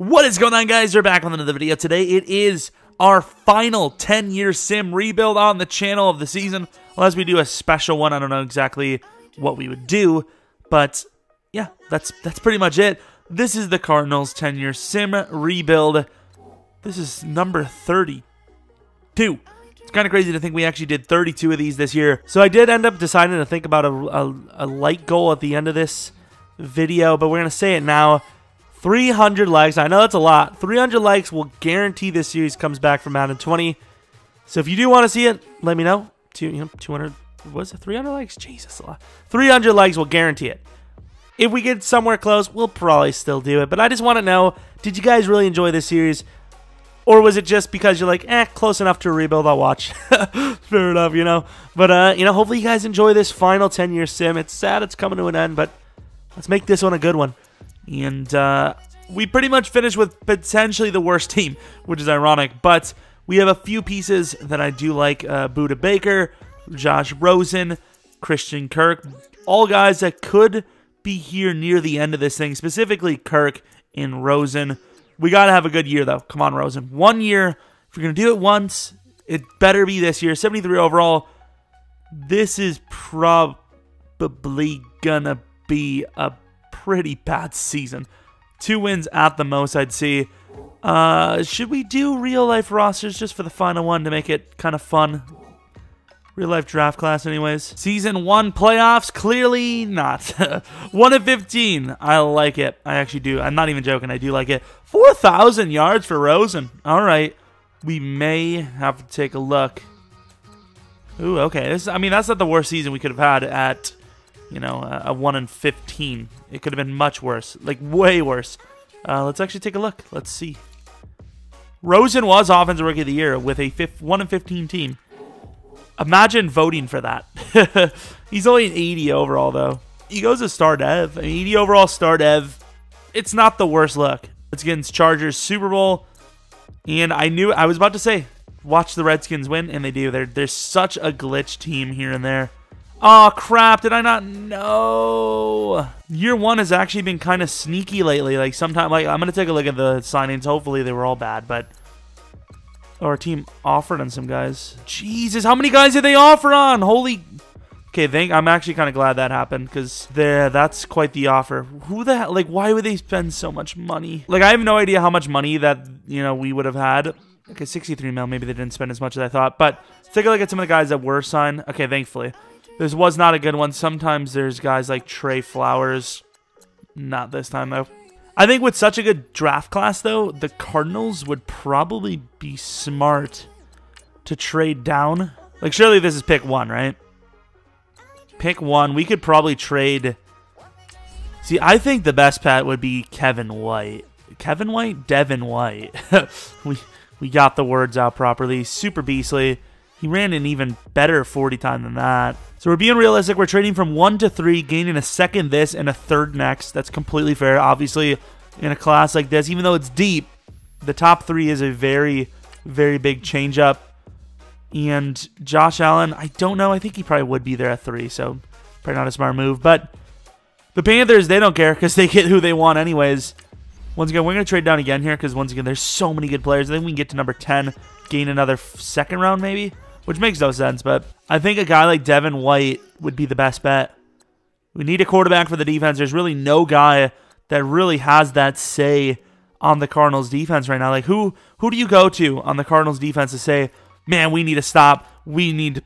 What is going on, guys? We're back on another video. Today, it is our final 10-year sim rebuild on the channel of the season. Unless we do a special one, I don't know exactly what we would do. But, yeah, that's that's pretty much it. This is the Cardinals 10-year sim rebuild. This is number 32. It's kind of crazy to think we actually did 32 of these this year. So I did end up deciding to think about a, a, a light goal at the end of this video, but we're going to say it now. 300 likes. I know that's a lot. 300 likes will guarantee this series comes back from Madden 20. So if you do want to see it, let me know. Two, you know, 200, was it 300 likes? Jesus, a lot. 300 likes will guarantee it. If we get somewhere close, we'll probably still do it. But I just want to know, did you guys really enjoy this series? Or was it just because you're like, eh, close enough to a rebuild, I'll watch. Fair enough, you know. But, uh, you know, hopefully you guys enjoy this final 10-year sim. It's sad it's coming to an end, but let's make this one a good one. And uh, we pretty much finished with potentially the worst team, which is ironic. But we have a few pieces that I do like. Uh, Budda Baker, Josh Rosen, Christian Kirk. All guys that could be here near the end of this thing, specifically Kirk and Rosen. We got to have a good year, though. Come on, Rosen. One year. If you're going to do it once, it better be this year. 73 overall. This is probably going to be a pretty bad season. Two wins at the most, I'd see. Uh, should we do real life rosters just for the final one to make it kind of fun? Real life draft class, anyways. Season one playoffs, clearly not. one of 15. I like it. I actually do. I'm not even joking. I do like it. 4,000 yards for Rosen. All right. We may have to take a look. Ooh, okay. This, I mean, that's not the worst season we could have had at you know, a 1 in 15. It could have been much worse, like way worse. Uh, let's actually take a look. Let's see. Rosen was Offensive Rookie of the Year with a 1 in 15 team. Imagine voting for that. He's only an 80 overall, though. He goes to star dev. An 80 overall star dev. It's not the worst look. It's against Chargers Super Bowl. And I knew, I was about to say, watch the Redskins win, and they do. They're, they're such a glitch team here and there. Oh, crap. Did I not know? Year one has actually been kind of sneaky lately. Like, sometimes like, I'm going to take a look at the signings. Hopefully, they were all bad, but... Our team offered on some guys. Jesus, how many guys did they offer on? Holy... Okay, thank, I'm actually kind of glad that happened because that's quite the offer. Who the hell, like, why would they spend so much money? Like, I have no idea how much money that, you know, we would have had. Okay, 63 mil, maybe they didn't spend as much as I thought. But let's take a look at some of the guys that were signed. Okay, thankfully. This was not a good one. Sometimes there's guys like Trey Flowers. Not this time, though. I think with such a good draft class, though, the Cardinals would probably be smart to trade down. Like, surely this is pick one, right? Pick one. We could probably trade... See, I think the best pet would be Kevin White. Kevin White? Devin White. we, we got the words out properly. Super beastly. He ran an even better 40 time than that. So we're being realistic. We're trading from one to three, gaining a second this and a third next. That's completely fair. Obviously, in a class like this, even though it's deep, the top three is a very, very big change up. And Josh Allen, I don't know. I think he probably would be there at three, so probably not a smart move. But the Panthers, they don't care because they get who they want anyways. Once again, we're going to trade down again here because once again, there's so many good players. I think we can get to number 10, gain another second round maybe which makes no sense. But I think a guy like Devin White would be the best bet. We need a quarterback for the defense. There's really no guy that really has that say on the Cardinals defense right now. Like who who do you go to on the Cardinals defense to say, "Man, we need to stop. We need to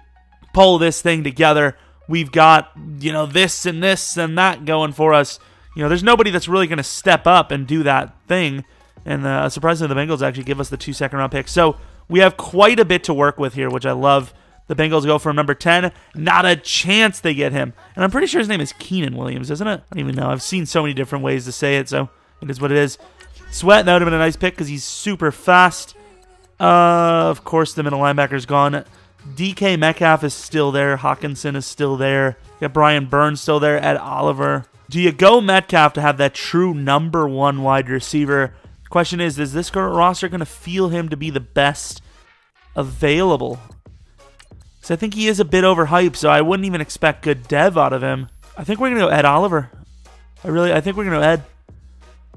pull this thing together. We've got, you know, this and this and that going for us." You know, there's nobody that's really going to step up and do that thing. And uh, surprisingly, the Bengals actually give us the two second round picks. So we have quite a bit to work with here, which I love. The Bengals go for number 10. Not a chance they get him. And I'm pretty sure his name is Keenan Williams, isn't it? I don't even know. I've seen so many different ways to say it, so it is what it is. Sweat, that would have been a nice pick because he's super fast. Uh, of course, the middle linebacker's gone. DK Metcalf is still there. Hockenson is still there. You got Brian Burns still there. Ed Oliver. Do you go Metcalf to have that true number one wide receiver? Question is, is this current roster going to feel him to be the best available? Because I think he is a bit overhyped, so I wouldn't even expect good dev out of him. I think we're going to go Ed Oliver. I really, I think we're going to Ed.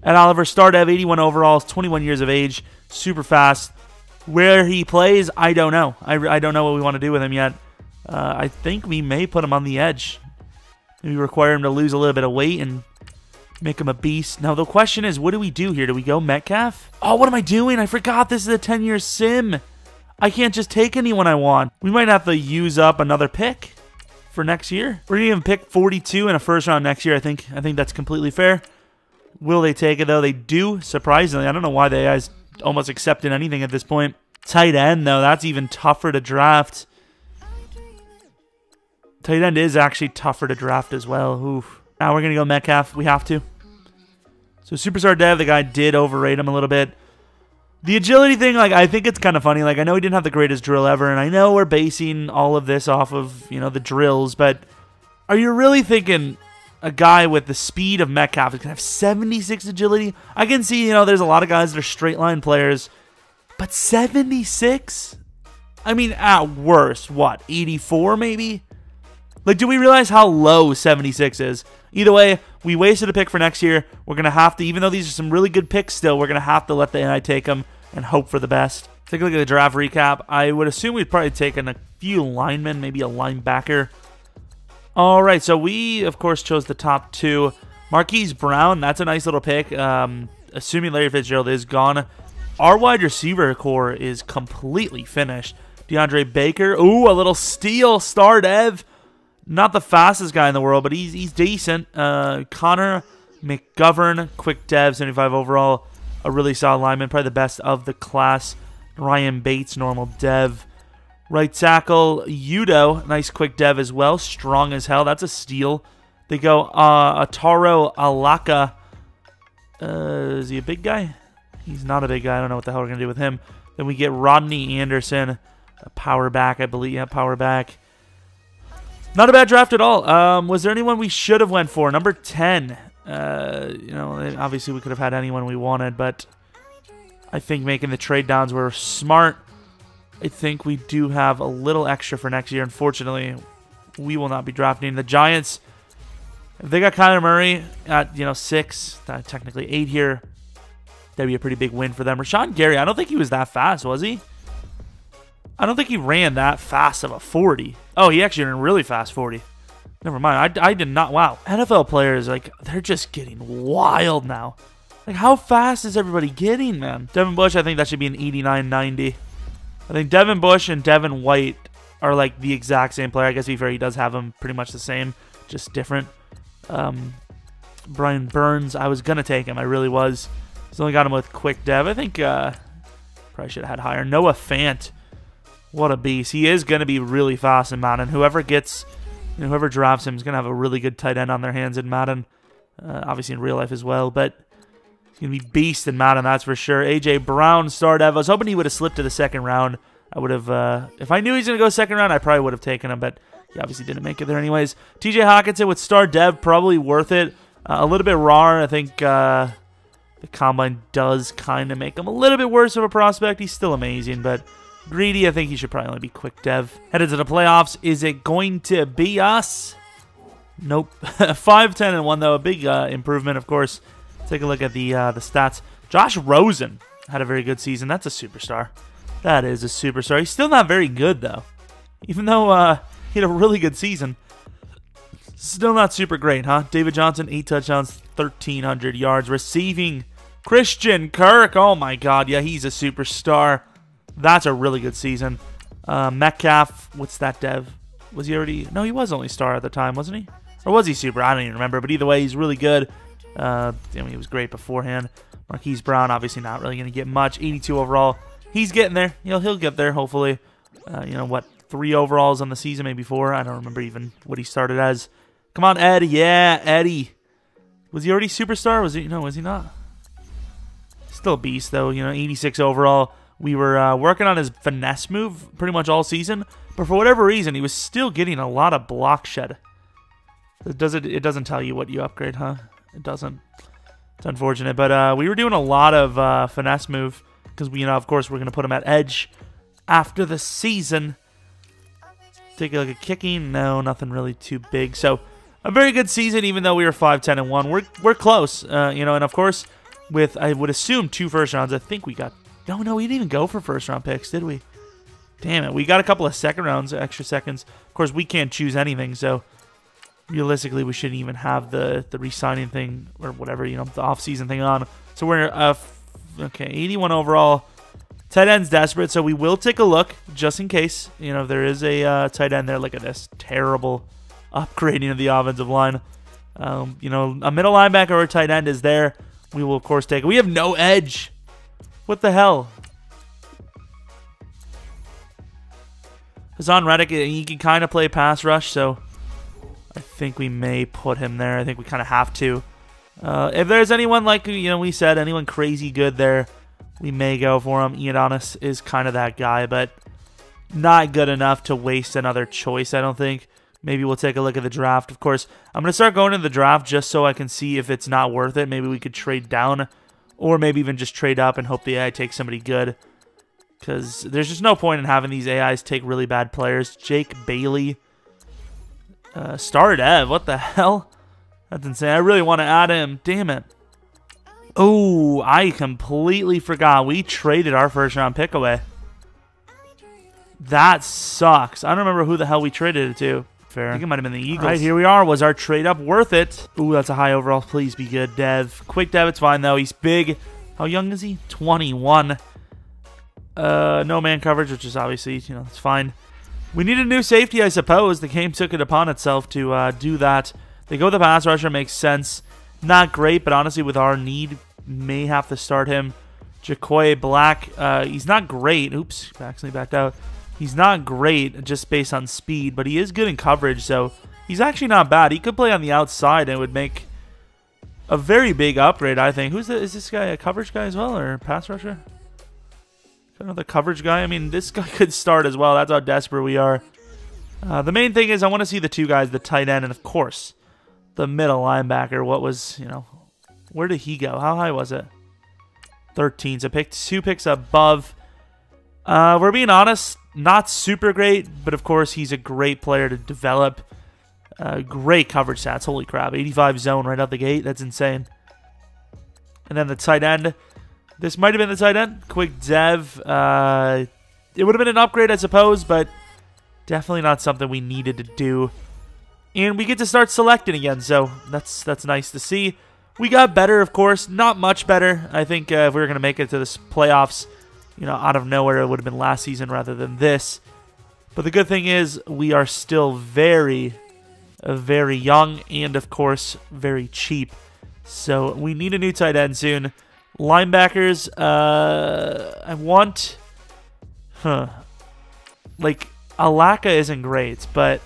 Ed Oliver, star dev, 81 overalls, 21 years of age, super fast. Where he plays, I don't know. I, I don't know what we want to do with him yet. Uh, I think we may put him on the edge. Maybe require him to lose a little bit of weight and make him a beast. Now, the question is, what do we do here? Do we go Metcalf? Oh, what am I doing? I forgot this is a 10-year sim. I can't just take anyone I want. We might have to use up another pick for next year. We're gonna even pick 42 in a first round next year. I think. I think that's completely fair. Will they take it though? They do. Surprisingly, I don't know why they guys almost accepted anything at this point. Tight end though, that's even tougher to draft. Tight end is actually tougher to draft as well. Oof. Now we're gonna go Metcalf. We have to. So superstar dev, the guy did overrate him a little bit. The agility thing, like I think it's kind of funny. Like I know he didn't have the greatest drill ever, and I know we're basing all of this off of you know the drills, but are you really thinking a guy with the speed of Metcalf is gonna have 76 agility? I can see you know there's a lot of guys that are straight line players, but 76. I mean, at worst, what 84 maybe? Like, do we realize how low 76 is? Either way, we wasted a pick for next year. We're going to have to, even though these are some really good picks still, we're going to have to let the NI take them and hope for the best. Take a look at the draft recap. I would assume we'd probably taken a few linemen, maybe a linebacker. All right, so we, of course, chose the top two. Marquise Brown, that's a nice little pick. Um, assuming Larry Fitzgerald is gone. Our wide receiver core is completely finished. DeAndre Baker. Ooh, a little steal. Star Dev. Not the fastest guy in the world, but he's he's decent. Uh, Connor McGovern, quick dev, 75 overall, a really solid lineman, probably the best of the class. Ryan Bates, normal dev. Right tackle, Udoh, nice quick dev as well, strong as hell. That's a steal. They go uh, Otaro Alaka. Uh, is he a big guy? He's not a big guy. I don't know what the hell we're gonna do with him. Then we get Rodney Anderson, a power back, I believe. Yeah, power back. Not a bad draft at all. Um, was there anyone we should have went for? Number 10. Uh, you know, obviously we could have had anyone we wanted, but I think making the trade downs were smart. I think we do have a little extra for next year. Unfortunately, we will not be drafting. The Giants, if they got Kyler Murray at, you know, six, uh, technically eight here, that'd be a pretty big win for them. Rashan Gary, I don't think he was that fast, was he? I don't think he ran that fast of a 40. Oh, he actually ran really fast 40. Never mind. I, I did not. Wow. NFL players, like, they're just getting wild now. Like, how fast is everybody getting, man? Devin Bush, I think that should be an 89 90. I think Devin Bush and Devin White are, like, the exact same player. I guess, to be fair, he does have them pretty much the same, just different. Um, Brian Burns, I was going to take him. I really was. He's only got him with quick dev. I think uh, probably should have had higher. Noah Fant what a beast. He is going to be really fast in Madden. Whoever gets, you know, whoever drafts him is going to have a really good tight end on their hands in Madden. Uh, obviously in real life as well, but he's going to be beast in Madden, that's for sure. A.J. Brown started. I was hoping he would have slipped to the second round. I would have, uh, if I knew he was going to go second round, I probably would have taken him, but he obviously didn't make it there anyways. TJ Hockenson with star dev, probably worth it. Uh, a little bit raw. I think uh, the combine does kind of make him a little bit worse of a prospect. He's still amazing, but Greedy, I think he should probably only be quick dev. Headed to the playoffs. Is it going to be us? Nope. 5, 10, and 1, though. A big uh, improvement, of course. Take a look at the uh, the stats. Josh Rosen had a very good season. That's a superstar. That is a superstar. He's still not very good, though. Even though uh, he had a really good season. Still not super great, huh? David Johnson, 8 touchdowns, 1,300 yards. Receiving Christian Kirk. Oh, my God. Yeah, he's a superstar. That's a really good season. Uh, Metcalf, what's that dev? Was he already? No, he was only star at the time, wasn't he? Or was he super? I don't even remember. But either way, he's really good. Uh, I mean, he was great beforehand. Marquise Brown, obviously not really going to get much. 82 overall. He's getting there. He'll he'll get there hopefully. Uh, you know what? Three overalls on the season, maybe four. I don't remember even what he started as. Come on, Ed. Yeah, Eddie. Was he already superstar? Was he? No, was he not? Still a beast though. You know, 86 overall. We were uh, working on his finesse move pretty much all season, but for whatever reason, he was still getting a lot of block shed. It doesn't it doesn't tell you what you upgrade, huh? It doesn't. It's unfortunate, but uh, we were doing a lot of uh, finesse move because we, you know, of course, we're gonna put him at edge after the season. Take a look at kicking. No, nothing really too big. So a very good season, even though we were five, ten, and one. We're we're close, uh, you know, and of course with, I would assume, two first rounds. I think we got... No, no, we didn't even go for first round picks, did we? Damn it. We got a couple of second rounds, extra seconds. Of course, we can't choose anything, so realistically, we shouldn't even have the, the re-signing thing or whatever, you know, the off-season thing on. So we're, uh, okay, 81 overall. Tight end's desperate, so we will take a look just in case. You know, there is a uh, tight end there. Look at this terrible upgrading of the offensive line. Um, you know, a middle linebacker or a tight end is there. We will, of course, take it. We have no edge. What the hell? Haason Reddick, he can kind of play pass rush, so I think we may put him there. I think we kind of have to. Uh, if there's anyone like, you know, we said, anyone crazy good there, we may go for him. Ioannidis is kind of that guy, but not good enough to waste another choice, I don't think. Maybe we'll take a look at the draft. Of course, I'm going to start going to the draft just so I can see if it's not worth it. Maybe we could trade down or maybe even just trade up and hope the AI takes somebody good. Because there's just no point in having these AIs take really bad players. Jake Bailey. Uh, Star Dev, what the hell? That's insane. I really want to add him. Damn it. Oh, I completely forgot. We traded our first round pick away. That sucks. I don't remember who the hell we traded it to. Fair. I think it might have been the Eagles. All right, here we are. Was our trade up worth it? Ooh, that's a high overall. Please be good, Dev. Quick Dev, it's fine, though. He's big. How young is he? 21. Uh, no man coverage, which is obviously, you know, it's fine. We need a new safety, I suppose. The game took it upon itself to uh, do that. They go the pass rusher, makes sense. Not great, but honestly, with our need, may have to start him. Jacoy Black, uh, he's not great. Oops, actually backed out. He's not great just based on speed, but he is good in coverage, so he's actually not bad. He could play on the outside and would make a very big upgrade, I think. Who's the, is this guy a coverage guy as well or pass rusher? Another coverage guy. I mean, this guy could start as well. That's how desperate we are. Uh, the main thing is I want to see the two guys, the tight end, and of course, the middle linebacker. What was, you know, where did he go? How high was it? 13. So picked two picks above. Uh, we're being honest, not super great, but of course he's a great player to develop. Uh, great coverage stats. Holy crap. 85 zone right out the gate. That's insane. And then the tight end. This might have been the tight end. Quick Dev. Uh, it would have been an upgrade, I suppose, but definitely not something we needed to do. And we get to start selecting again, so that's that's nice to see. We got better, of course. Not much better. I think uh, if we were going to make it to the playoffs, you know, out of nowhere, it would have been last season rather than this. But the good thing is we are still very, very young and, of course, very cheap. So we need a new tight end soon. Linebackers, uh, I want, huh, like, Alaka isn't great, but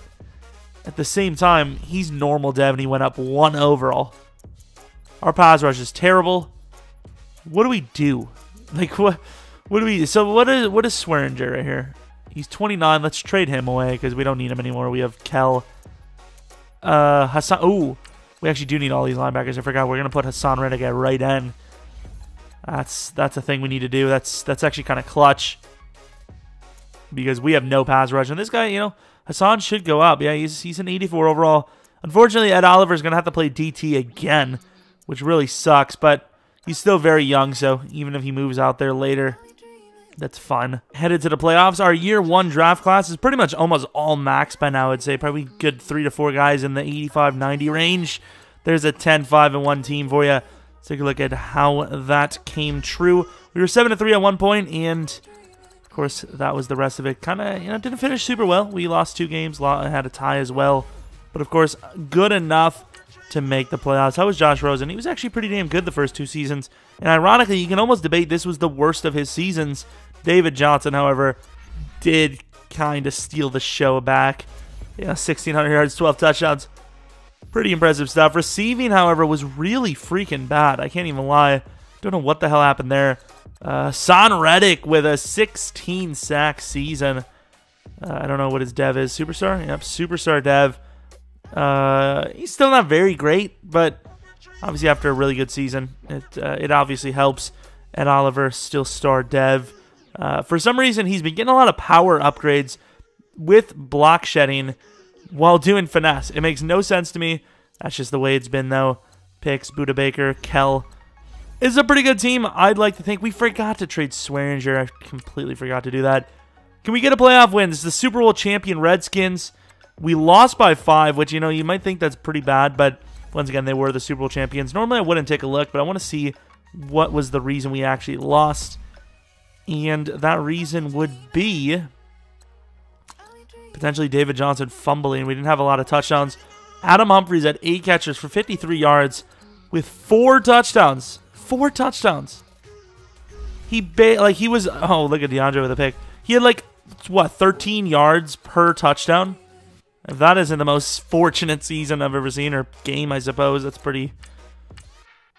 at the same time, he's normal dev and he went up one overall. Our pass rush is terrible. What do we do? Like, what What do we... So, what is, what is Swearinger right here? He's 29. Let's trade him away because we don't need him anymore. We have Kel. Uh, Haason... Ooh. We actually do need all these linebackers. I forgot. We're going to put Haason Reddick at right end. That's that's a thing we need to do. That's that's actually kind of clutch because we have no pass rush. And this guy, you know, Haason should go up. Yeah, he's he's an 84 overall. Unfortunately, Ed Oliver is going to have to play DT again which really sucks, but he's still very young, so even if he moves out there later, that's fun. Headed to the playoffs, our year one draft class is pretty much almost all max by now, I'd say. Probably good three to four guys in the 85 90 range. There's a 10 5 and 1 team for you. Let's take a look at how that came true. We were 7 to 3 at one point, and of course, that was the rest of it. Kind of, you know, didn't finish super well. We lost two games, had a tie as well. But of course, good enough to make the playoffs. How was Josh Rosen? He was actually pretty damn good the first two seasons. And ironically, you can almost debate this was the worst of his seasons. David Johnson, however, did kind of steal the show back. Yeah, 1,600 yards, 12 touchdowns. Pretty impressive stuff. Receiving, however, was really freaking bad. I can't even lie. Don't know what the hell happened there. Uh, Son Reddick with a 16 sack season. Uh, I don't know what his dev is. Superstar? Yep, superstar dev. Uh, he's still not very great, but obviously after a really good season, it uh, it obviously helps. Ed Oliver still star dev. Uh, for some reason, he's been getting a lot of power upgrades with block shedding while doing finesse. It makes no sense to me. That's just the way it's been, though. Picks, Budda Baker, Kel. is a pretty good team. I'd like to think we forgot to trade Swearinger. I completely forgot to do that. Can we get a playoff win? This is the Super Bowl champion Redskins. We lost by five, which, you know, you might think that's pretty bad, but once again, they were the Super Bowl champions. Normally, I wouldn't take a look, but I want to see what was the reason we actually lost. And that reason would be potentially David Johnson fumbling. We didn't have a lot of touchdowns. Adam Humphries had eight catches for 53 yards with four touchdowns. Four touchdowns. He ba- like he was oh look at DeAndre with a pick. He had like what 13 yards per touchdown. If that isn't the most fortunate season I've ever seen or game, I suppose that's pretty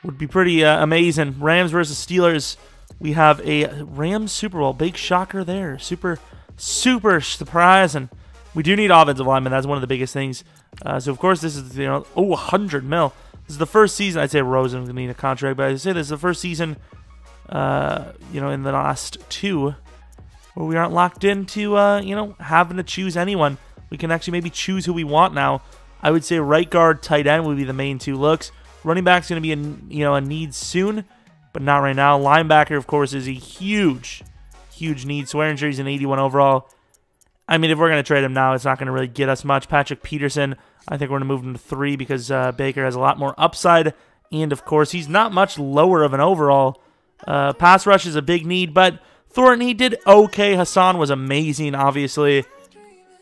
would be pretty uh, amazing. Rams versus Steelers. We have a Rams Super Bowl. Big shocker there. Super, super surprising. We do need offensive linemen. That's one of the biggest things. Uh, so, of course, this is, you know, oh, 100 mil. This is the first season. I'd say Rosen going to need a contract, but I'd say this is the first season, uh, you know, in the last two where we aren't locked into, uh, you know, having to choose anyone. We can actually maybe choose who we want now. I would say right guard, tight end would be the main two looks. Running back's going to be a, you know, a need soon, but not right now. Linebacker, of course, is a huge, huge need. Swearinger is an 81 overall. I mean, if we're going to trade him now, it's not going to really get us much. Patrick Peterson, I think we're going to move him to three because uh, Baker has a lot more upside. And, of course, he's not much lower of an overall. Uh, pass rush is a big need, but Thornton, he did okay. Haason was amazing, obviously.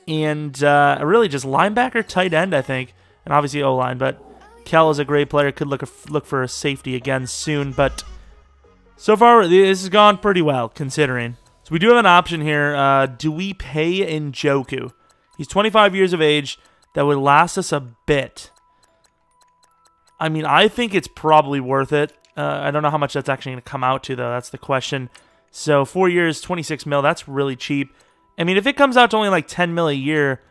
And uh, really just linebacker, tight end, I think. And obviously O-line, but Kell is a great player. Could look, look for a safety again soon, but so far this has gone pretty well, considering. So we do have an option here. Uh, do we pay Njoku? He's 25 years of age. That would last us a bit. I mean, I think it's probably worth it. Uh, I don't know how much that's actually going to come out to, though. That's the question. So four years, 26 mil. That's really cheap. I mean, if it comes out to only like 10 mil a year,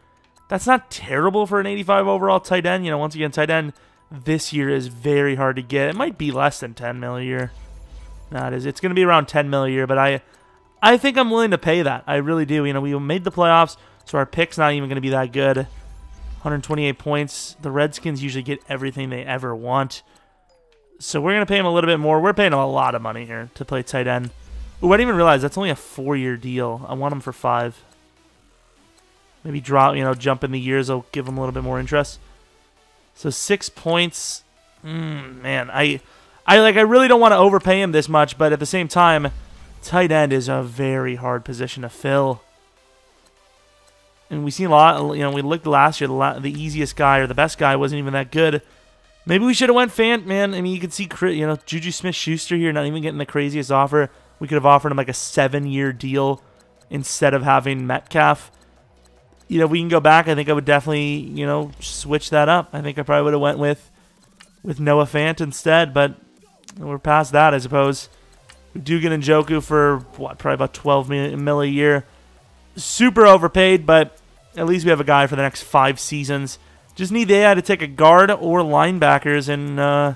that's not terrible for an 85 overall tight end. You know, once again, tight end this year is very hard to get. It might be less than 10 mil a year. It is. It's going to be around 10 mil a year, but I, I think I'm willing to pay that. I really do. You know, we made the playoffs, so our pick's not even going to be that good. 128 points. The Redskins usually get everything they ever want. So we're going to pay him a little bit more. We're paying him a lot of money here to play tight end. Ooh, I didn't even realize that's only a four-year deal. I want him for five. Maybe drop, you know, jump in the years. I'll give him a little bit more interest. So six points. Mm, man, I I like I really don't want to overpay him this much, but at the same time, tight end is a very hard position to fill. And we see a lot. You know, we looked last year. The, the easiest guy or the best guy wasn't even that good. Maybe we should have went Fant, man. I mean, you could see, you know, Juju Smith-Schuster here not even getting the craziest offer. We could have offered him like a seven-year deal instead of having Metcalf. You know, we can go back. I think I would definitely, you know, switch that up. I think I probably would have went with with Noah Fant instead, but we're past that, I suppose. We do get Njoku for, what, probably about 12 mil a year. Super overpaid, but at least we have a guy for the next five seasons. Just need the AI to take a guard or linebackers, and uh,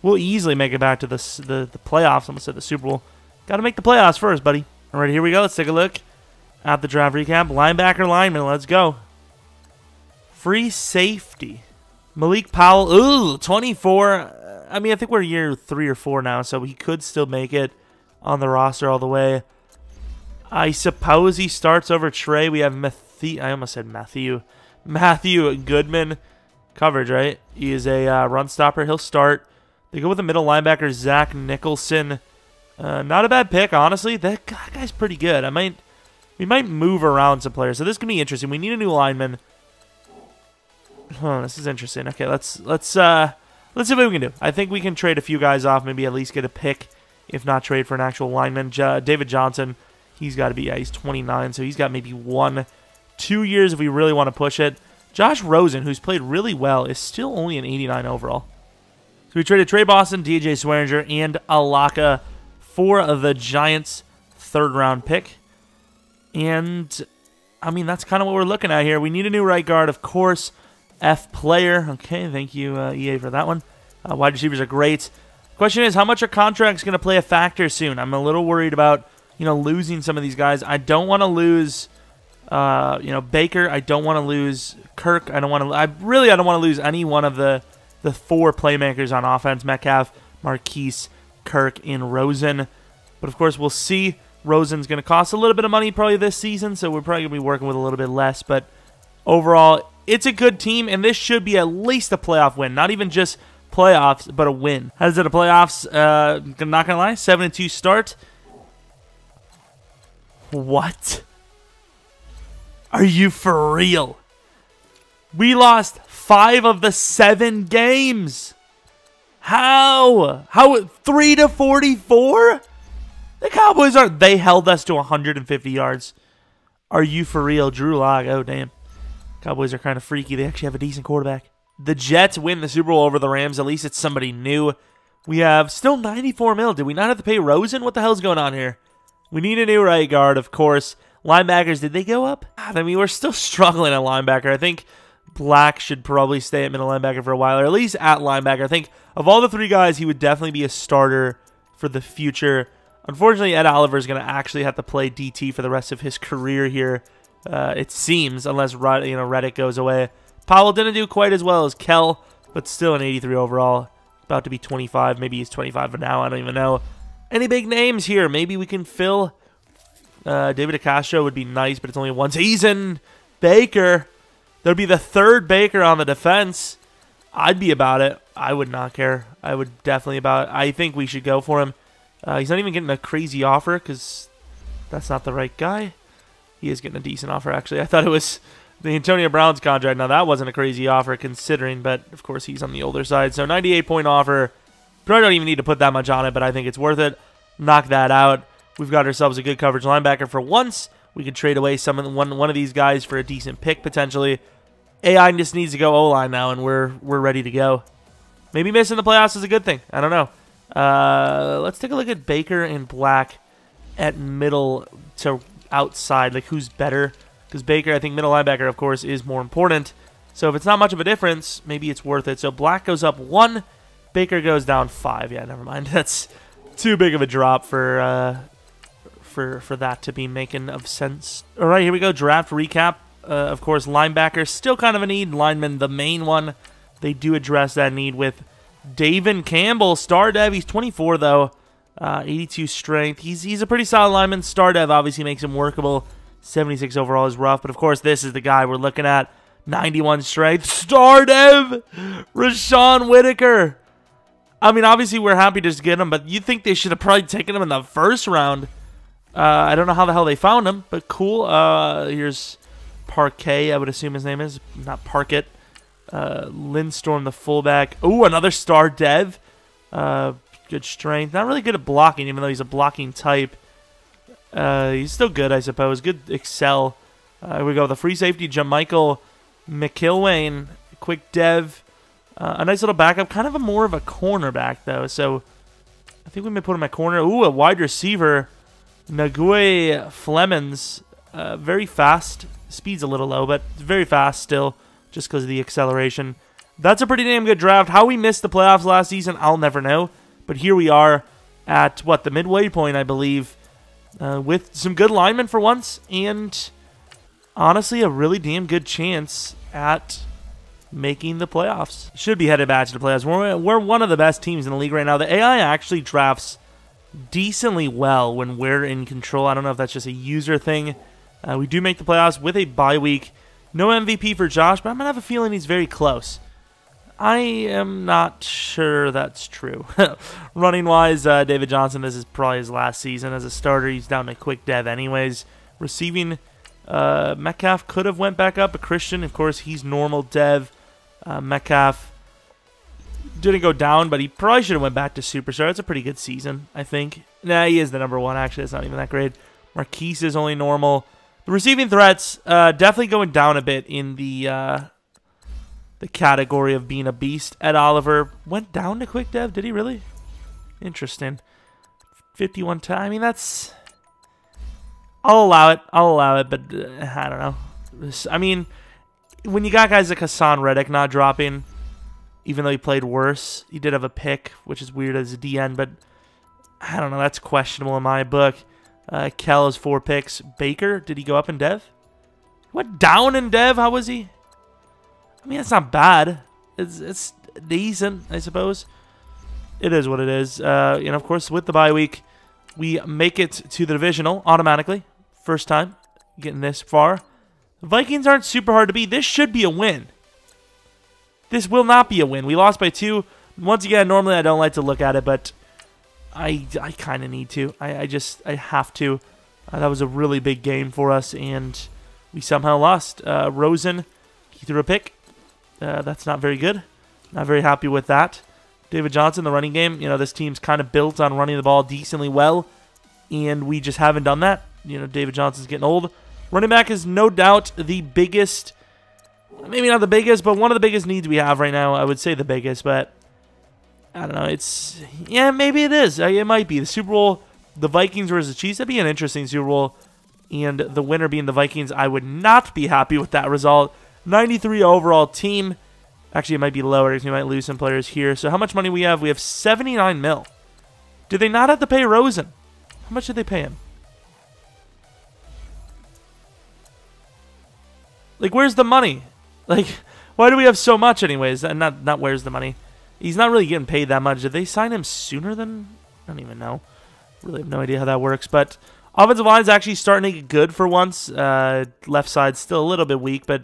we'll easily make it back to the, the, the playoffs. I'm going to say the Super Bowl. Got to make the playoffs first, buddy. All right, here we go. Let's take a look at the draft recap. Linebacker, lineman. Let's go. Free safety. Malik Powell. Ooh, 24. I mean, I think we're year three or four now, so he could still make it on the roster all the way. I suppose he starts over Trey. We have Matthew. I almost said Matthew. Matthew Goodman coverage, right? He is a uh, run stopper. He'll start. They go with the middle linebacker, Zach Nicholson. Uh, not a bad pick, honestly. That guy's pretty good. I might, we might move around some players. So this can be interesting. We need a new lineman. Oh, this is interesting. Okay, let's let's uh Let's see what we can do. I think we can trade a few guys off, maybe at least get a pick, if not trade for an actual lineman. David Johnson, he's got to be, yeah, he's 29, so he's got maybe one, two years if we really want to push it. Josh Rosen, who's played really well, is still only an 89 overall. So we traded Trey Boston, DJ Swearinger, and Alaka for the Giants' third round pick. And, I mean, that's kind of what we're looking at here. We need a new right guard, of course. F player. Okay, thank you, uh, EA, for that one. Uh, wide receivers are great. Question is, how much are contracts going to play a factor soon? I'm a little worried about, you know, losing some of these guys. I don't want to lose, uh, you know, Baker. I don't want to lose Kirk. I don't want to. I really, I don't want to lose any one of the the four playmakers on offense: Metcalf, Marquise, Kirk, and Rosen. But of course, we'll see. Rosen's going to cost a little bit of money probably this season, so we're probably going to be working with a little bit less. But overall, it's a good team, and this should be at least a playoff win. Not even just playoffs, but a win. How does it a playoffs? Uh, not gonna lie, seven and two start. What? Are you for real? We lost five of the seven games. How? How? Three to forty-four? The Cowboys are. They held us to 150 yards. Are you for real, Drew Lock? Oh damn. Cowboys are kind of freaky. They actually have a decent quarterback. The Jets win the Super Bowl over the Rams. At least it's somebody new. We have still 94 mil. Did we not have to pay Rosen? What the hell's going on here? We need a new right guard, of course. Linebackers, did they go up? I mean, we're still struggling at linebacker. I think Black should probably stay at middle linebacker for a while, or at least at linebacker. I think of all the three guys, he would definitely be a starter for the future. Unfortunately, Ed Oliver is going to actually have to play DT for the rest of his career here. Uh, it seems, unless you know Reddick goes away. Powell didn't do quite as well as Kell, but still an 83 overall. About to be 25. Maybe he's 25 now. I don't even know. Any big names here? Maybe we can fill. Uh, David DeCastro would be nice, but it's only one season. Baker. There'd be the third Baker on the defense. I'd be about it. I would not care. I would definitely about it. I think we should go for him. Uh, he's not even getting a crazy offer because that's not the right guy. He is getting a decent offer, actually. I thought it was the Antonio Brown's contract. Now, that wasn't a crazy offer considering, but of course, he's on the older side. So, 98 point offer. Probably don't even need to put that much on it, but I think it's worth it. Knock that out. We've got ourselves a good coverage linebacker for once. We could trade away some of one one of these guys for a decent pick potentially. AI just needs to go O line now, and we're we're ready to go. Maybe missing the playoffs is a good thing. I don't know. Uh, let's take a look at Baker and Black at middle to outside. Like who's better? because Baker, I think middle linebacker, of course, is more important. So if it's not much of a difference, maybe it's worth it. So Black goes up one, Baker goes down five. Yeah, never mind. That's too big of a drop for uh, for for that to be making of sense. All right, here we go. Draft recap. Uh, of course, linebacker still kind of a need. Lineman, the main one. They do address that need with Davin Campbell, star dev. He's 24 though, uh, 82 strength. He's he's a pretty solid lineman. Star dev obviously makes him workable. 76 overall is rough, but of course, this is the guy we're looking at. 91 strength. Star Dev! Rashawn Whitaker. I mean, obviously, we're happy to get him, but you think they should have probably taken him in the first round. Uh, I don't know how the hell they found him, but cool. Uh, here's Parquet, I would assume his name is. Not Parkett. Uh, Lindstorm, the fullback. Ooh, another star dev. Good strength. Not really good at blocking, even though he's a blocking type. Uh, he's still good, I suppose. Good excel. Uh, here we go. The free safety, Jamichael McIlwain. Quick dev. Uh, a nice little backup. Kind of a more of a cornerback, though. So I think we may put him at corner. Ooh, a wide receiver. Nagui Flemings. Uh, very fast. Speed's a little low, but very fast still, just because of the acceleration. That's a pretty damn good draft. How we missed the playoffs last season, I'll never know. But here we are at, what, the midway point, I believe uh, with some good linemen for once, and honestly, a really damn good chance at making the playoffs. Should be headed back to the playoffs. We're, we're one of the best teams in the league right now. The AI actually drafts decently well when we're in control. I don't know if that's just a user thing. Uh, we do make the playoffs with a bye week. No MVP for Josh, but I'm going to have a feeling he's very close. I am not sure that's true. Running wise, uh, David Johnson, this is probably his last season as a starter. He's down to quick dev anyways. Receiving, uh, Metcalf could have went back up. A Christian, of course, he's normal dev. Uh, Metcalf didn't go down, but he probably should have went back to superstar. It's a pretty good season, I think. Nah, he is the number one. Actually, it's not even that great. Marquise is only normal. The receiving threats uh, definitely going down a bit in the uh, the category of being a beast. Ed Oliver went down to quick dev. Did he really? Interesting. 51 time. I mean, that's. I'll allow it. I'll allow it, but uh, I don't know. I mean, when you got guys like Haason Reddick not dropping, even though he played worse, he did have a pick, which is weird as a DN, but I don't know. That's questionable in my book. Uh, Kell has four picks. Baker, did he go up in dev? What down in dev? How was he? I mean, it's not bad. It's it's decent, I suppose. it is what it is. Uh, and of course, with the bye week, we make it to the divisional automatically. First time getting this far. The Vikings aren't super hard to beat. This should be a win. This will not be a win. We lost by two. Once again, normally I don't like to look at it, but I, I kind of need to. I, I just I have to. Uh, that was a really big game for us, and we somehow lost. Uh, Rosen, he threw a pick. Uh, that's not very good. Not very happy with that. David Johnson, the running game, you know, this team's kind of built on running the ball decently well, and we just haven't done that. You know, David Johnson's getting old. Running back is no doubt the biggest, maybe not the biggest, but one of the biggest needs we have right now. I would say the biggest, but I don't know. It's, yeah, maybe it is. Uh, it might be. The Super Bowl, the Vikings versus the Chiefs, that'd be an interesting Super Bowl. And the winner being the Vikings, I would not be happy with that result. 93 overall team. Actually, it might be lower because we might lose some players here. So how much money we have? We have 79 mil. Did they not have to pay Rosen? How much did they pay him? Like, where's the money? Like, why do we have so much anyways? And not, not where's the money? He's not really getting paid that much. Did they sign him sooner than... I don't even know. Really have no idea how that works. But offensive line is actually starting to get good for once. Uh, left side still a little bit weak, but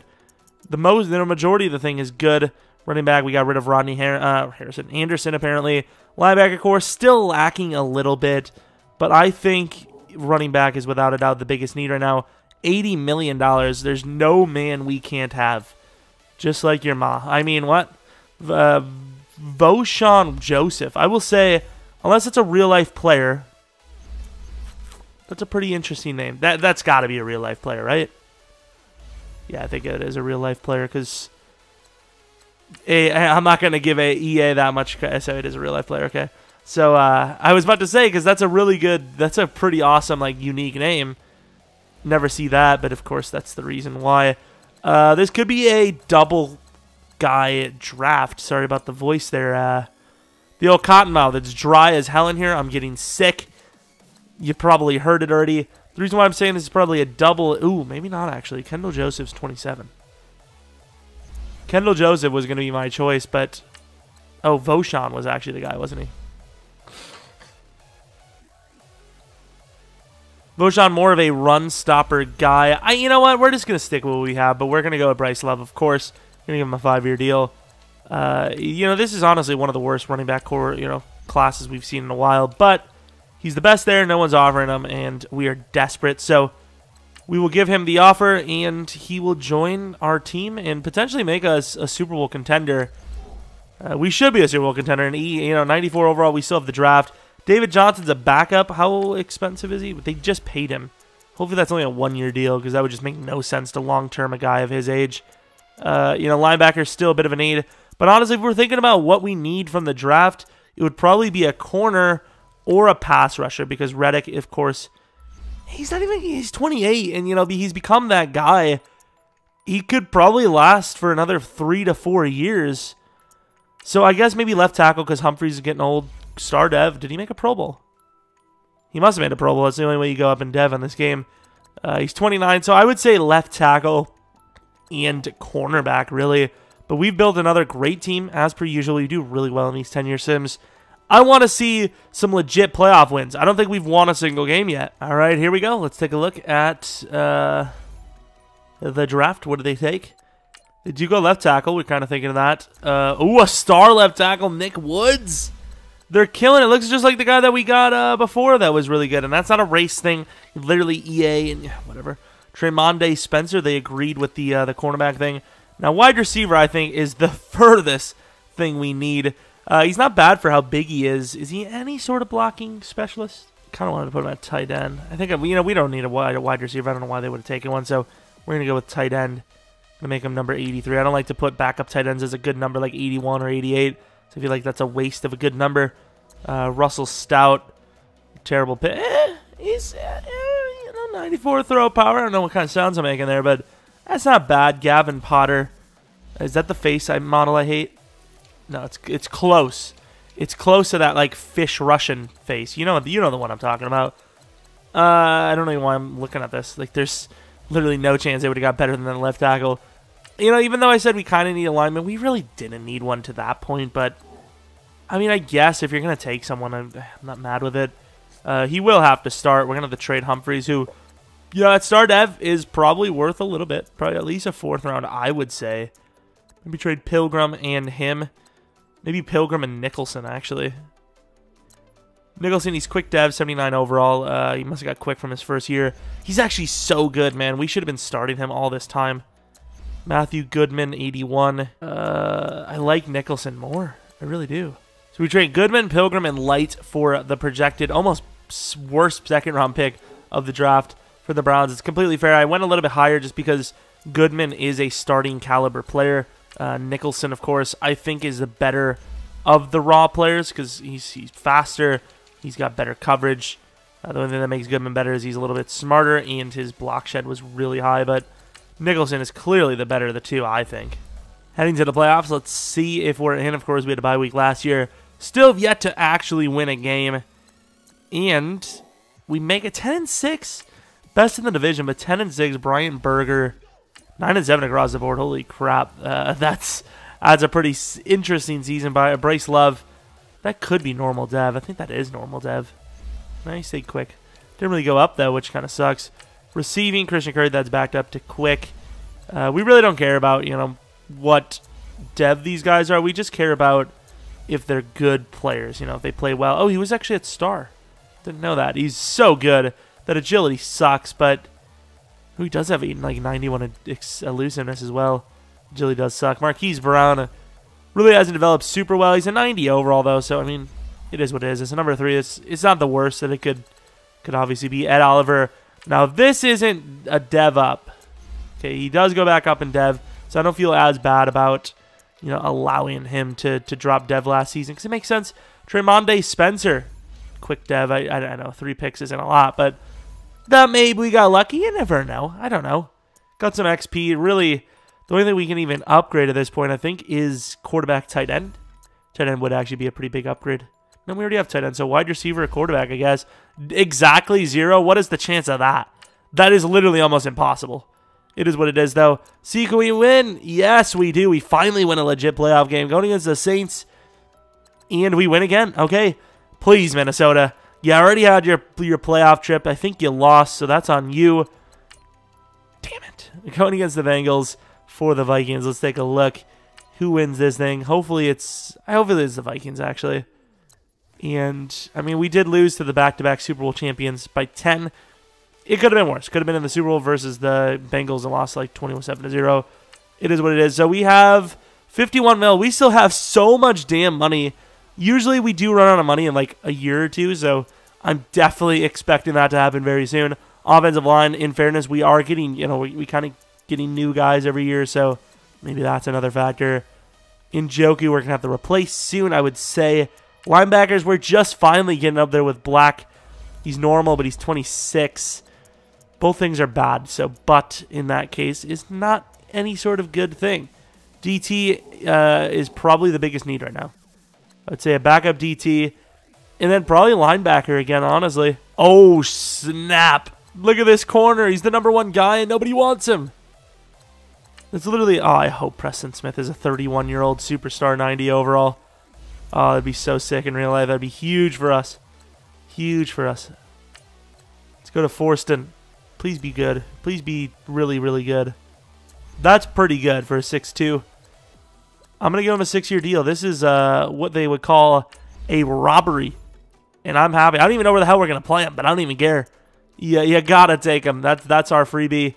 the most, the majority of the thing is good. Running back, we got rid of Rodney Har uh, Harrison Anderson apparently. Linebacker core still lacking a little bit, but I think running back is without a doubt the biggest need right now. $80 million. There's no man we can't have. Just like your ma. I mean, what? Uh, Vosean Joseph. I will say, unless it's a real life player, that's a pretty interesting name. That that's got to be a real life player, right? Yeah, I think it is a real life player because I'm not going to give a EA that much. So it is a real life player, okay? So uh, I was about to say because that's a really good, that's a pretty awesome, like unique name. Never see that, but of course that's the reason why. Uh, this could be a double guy draft. Sorry about the voice there. Uh, the old cottonmouth. It's dry as hell in here. I'm getting sick. You probably heard it already. The reason why I'm saying this is probably a double. Ooh, maybe not actually. Kendall Joseph's 27. Kendall Joseph was going to be my choice, but oh, Vosean was actually the guy, wasn't he? Vosean more of a run stopper guy. I, you know what? We're just gonna stick with what we have, but we're gonna go with Bryce Love, of course. Gonna give him a five-year deal. Uh, you know, this is honestly one of the worst running back core, you know, classes we've seen in a while, but he's the best there. No one's offering him, and we are desperate. So we will give him the offer, and he will join our team and potentially make us a Super Bowl contender. Uh, we should be a Super Bowl contender, and he, you know, 94 overall. We still have the draft. David Johnson's a backup. How expensive is he? They just paid him. Hopefully that's only a one-year deal because that would just make no sense to long-term a guy of his age. Uh, you know, linebacker still a bit of a need. But honestly, if we're thinking about what we need from the draft, it would probably be a corner or a pass rusher because Reddick, of course, he's not even, he's 28 and, you know, he's become that guy. He could probably last for another three to four years. So I guess maybe left tackle because Humphries is getting old. Star Dev, did he make a Pro Bowl? He must have made a Pro Bowl. That's the only way you go up in Dev in this game. Uh, he's 29, so I would say left tackle and cornerback, really. But we've built another great team, as per usual. You do really well in these 10-year sims. I want to see some legit playoff wins. I don't think we've won a single game yet. All right, here we go. Let's take a look at uh, the draft. What did they take? They do go left tackle. We're kind of thinking of that. Uh, ooh, a star left tackle, Nick Woods. They're killing it. Looks just like the guy that we got uh, before that was really good. And that's not a race thing. Literally EA and whatever. Tremonde Spencer, they agreed with the uh, the cornerback thing. Now, wide receiver, I think, is the furthest thing we need. Uh, he's not bad for how big he is. Is he any sort of blocking specialist? Kind of wanted to put him at tight end. I think you know we don't need a wide, a wide receiver. I don't know why they would have taken one. So we're gonna go with tight end. Gonna make him number 83. I don't like to put backup tight ends as a good number like 81 or 88. So I feel like that's a waste of a good number. Uh, Russell Stout, terrible pick. Eh, he's eh, you know 94 throw power. I don't know what kind of sounds I'm making there, but that's not bad. Gavin Potter. Is that the face I model I hate? No, it's it's close. It's close to that like fish Russian face. You know you know the one I'm talking about. Uh, I don't know why I'm looking at this. Like there's literally no chance they would have got better than the left tackle you know, even though I said we kind of need alignment, we really didn't need one to that point, but I mean, I guess if you're going to take someone, I'm, I'm, not mad with it. Uh, he will have to start. We're going to have to trade Humphries, who, you know, at star dev is probably worth a little bit. Probably at least a fourth round, I would say. Maybe trade Pilgrim and him. Maybe Pilgrim and Nicholson, actually. Nicholson, he's quick dev, 79 overall. Uh, he must have got quick from his first year. He's actually so good, man. We should have been starting him all this time. Matthew Goodman, 81. Uh, I like Nicholson more. I really do. So we trade Goodman, Pilgrim, and Light for the projected almost worst second round pick of the draft for the Browns. It's completely fair. I went a little bit higher just because Goodman is a starting caliber player. Uh, Nicholson, of course, I think is the better of the raw players because he's, he's faster, he's got better coverage. Uh, the only thing that makes Goodman better is he's a little bit smarter and his block shed was really high, but Nicholson is clearly the better of the two, I think. Heading to the playoffs, let's see if we're in. Of course, we had a bye week last year. Still have yet to actually win a game. And we make a 10 and 6. Best in the division, but 10 and 6. Brian Berger, 9 and 7 across the board. Holy crap. Uh, that's adds a pretty interesting season by Bryce Love. That could be normal dev. I think that is normal dev. Nice, stay quick. Didn't really go up, though, which kind of sucks. Receiving, Christian Kirk, that's backed up to quick. Uh, we really don't care about, you know, what dev these guys are. We just care about if they're good players. You know, if they play well. Oh, he was actually at Star. Didn't know that. He's so good. That agility sucks, but he does have like 91 elusiveness as well. Agility does suck. Marquise Brown really hasn't developed super well. He's a 90 overall though, so I mean, it is what it is. It's a number three. It's it's not the worst that it could could obviously be. Ed Oliver. Now this isn't a dev up. Okay, he does go back up in dev. So I don't feel as bad about you know allowing him to to drop dev last season because it makes sense. Tremaine Spencer, quick dev. I, I don't know, three picks isn't a lot, but that maybe we got lucky. You never know. I don't know. Got some XP. Really, the only thing we can even upgrade at this point, I think, is quarterback tight end. Tight end would actually be a pretty big upgrade. Then we already have tight end, so wide receiver, quarterback, I guess. Exactly zero. What is the chance of that? That is literally almost impossible. It is what it is, though. See, can we win? Yes, we do. We finally win a legit playoff game going against the Saints. And we win again. Okay. Please, Minnesota. You already had your, your playoff trip. I think you lost, so that's on you. Damn it. Going against the Bengals for the Vikings. Let's take a look. Who wins this thing? Hopefully it's... I hope it's the Vikings, actually. And, I mean, we did lose to the back-to-back -back Super Bowl champions by 10 it could have been worse. Could have been in the Super Bowl versus the Bengals and lost like 27 to 0. It is what it is. So we have 51 mil. We still have so much damn money. Usually we do run out of money in like a year or two, so I'm definitely expecting that to happen very soon. Offensive line, in fairness, we are getting, you know, we, we kind of getting new guys every year, so maybe that's another factor. Njoku, we're going to have to replace soon, I would say. Linebackers, we're just finally getting up there with Black. He's normal, but he's 26 both things are bad. So, but in that case is not any sort of good thing. DT uh, is probably the biggest need right now. I'd say a backup DT, and then probably linebacker again. Honestly. Oh snap! Look at this corner. He's the number one guy, and nobody wants him. It's literally. Oh, I hope Preston Smith is a 31 year old superstar, 90 overall. Oh, that'd be so sick in real life. That'd be huge for us. Huge for us. Let's go to Forston. Please be good. Please be really, really good. That's pretty good for a 6'2". I'm going to give him a six-year deal. This is uh, what they would call a robbery. And I'm happy. I don't even know where the hell we're going to play him, but I don't even care. Yeah, you, got to take him. That's, that's our freebie.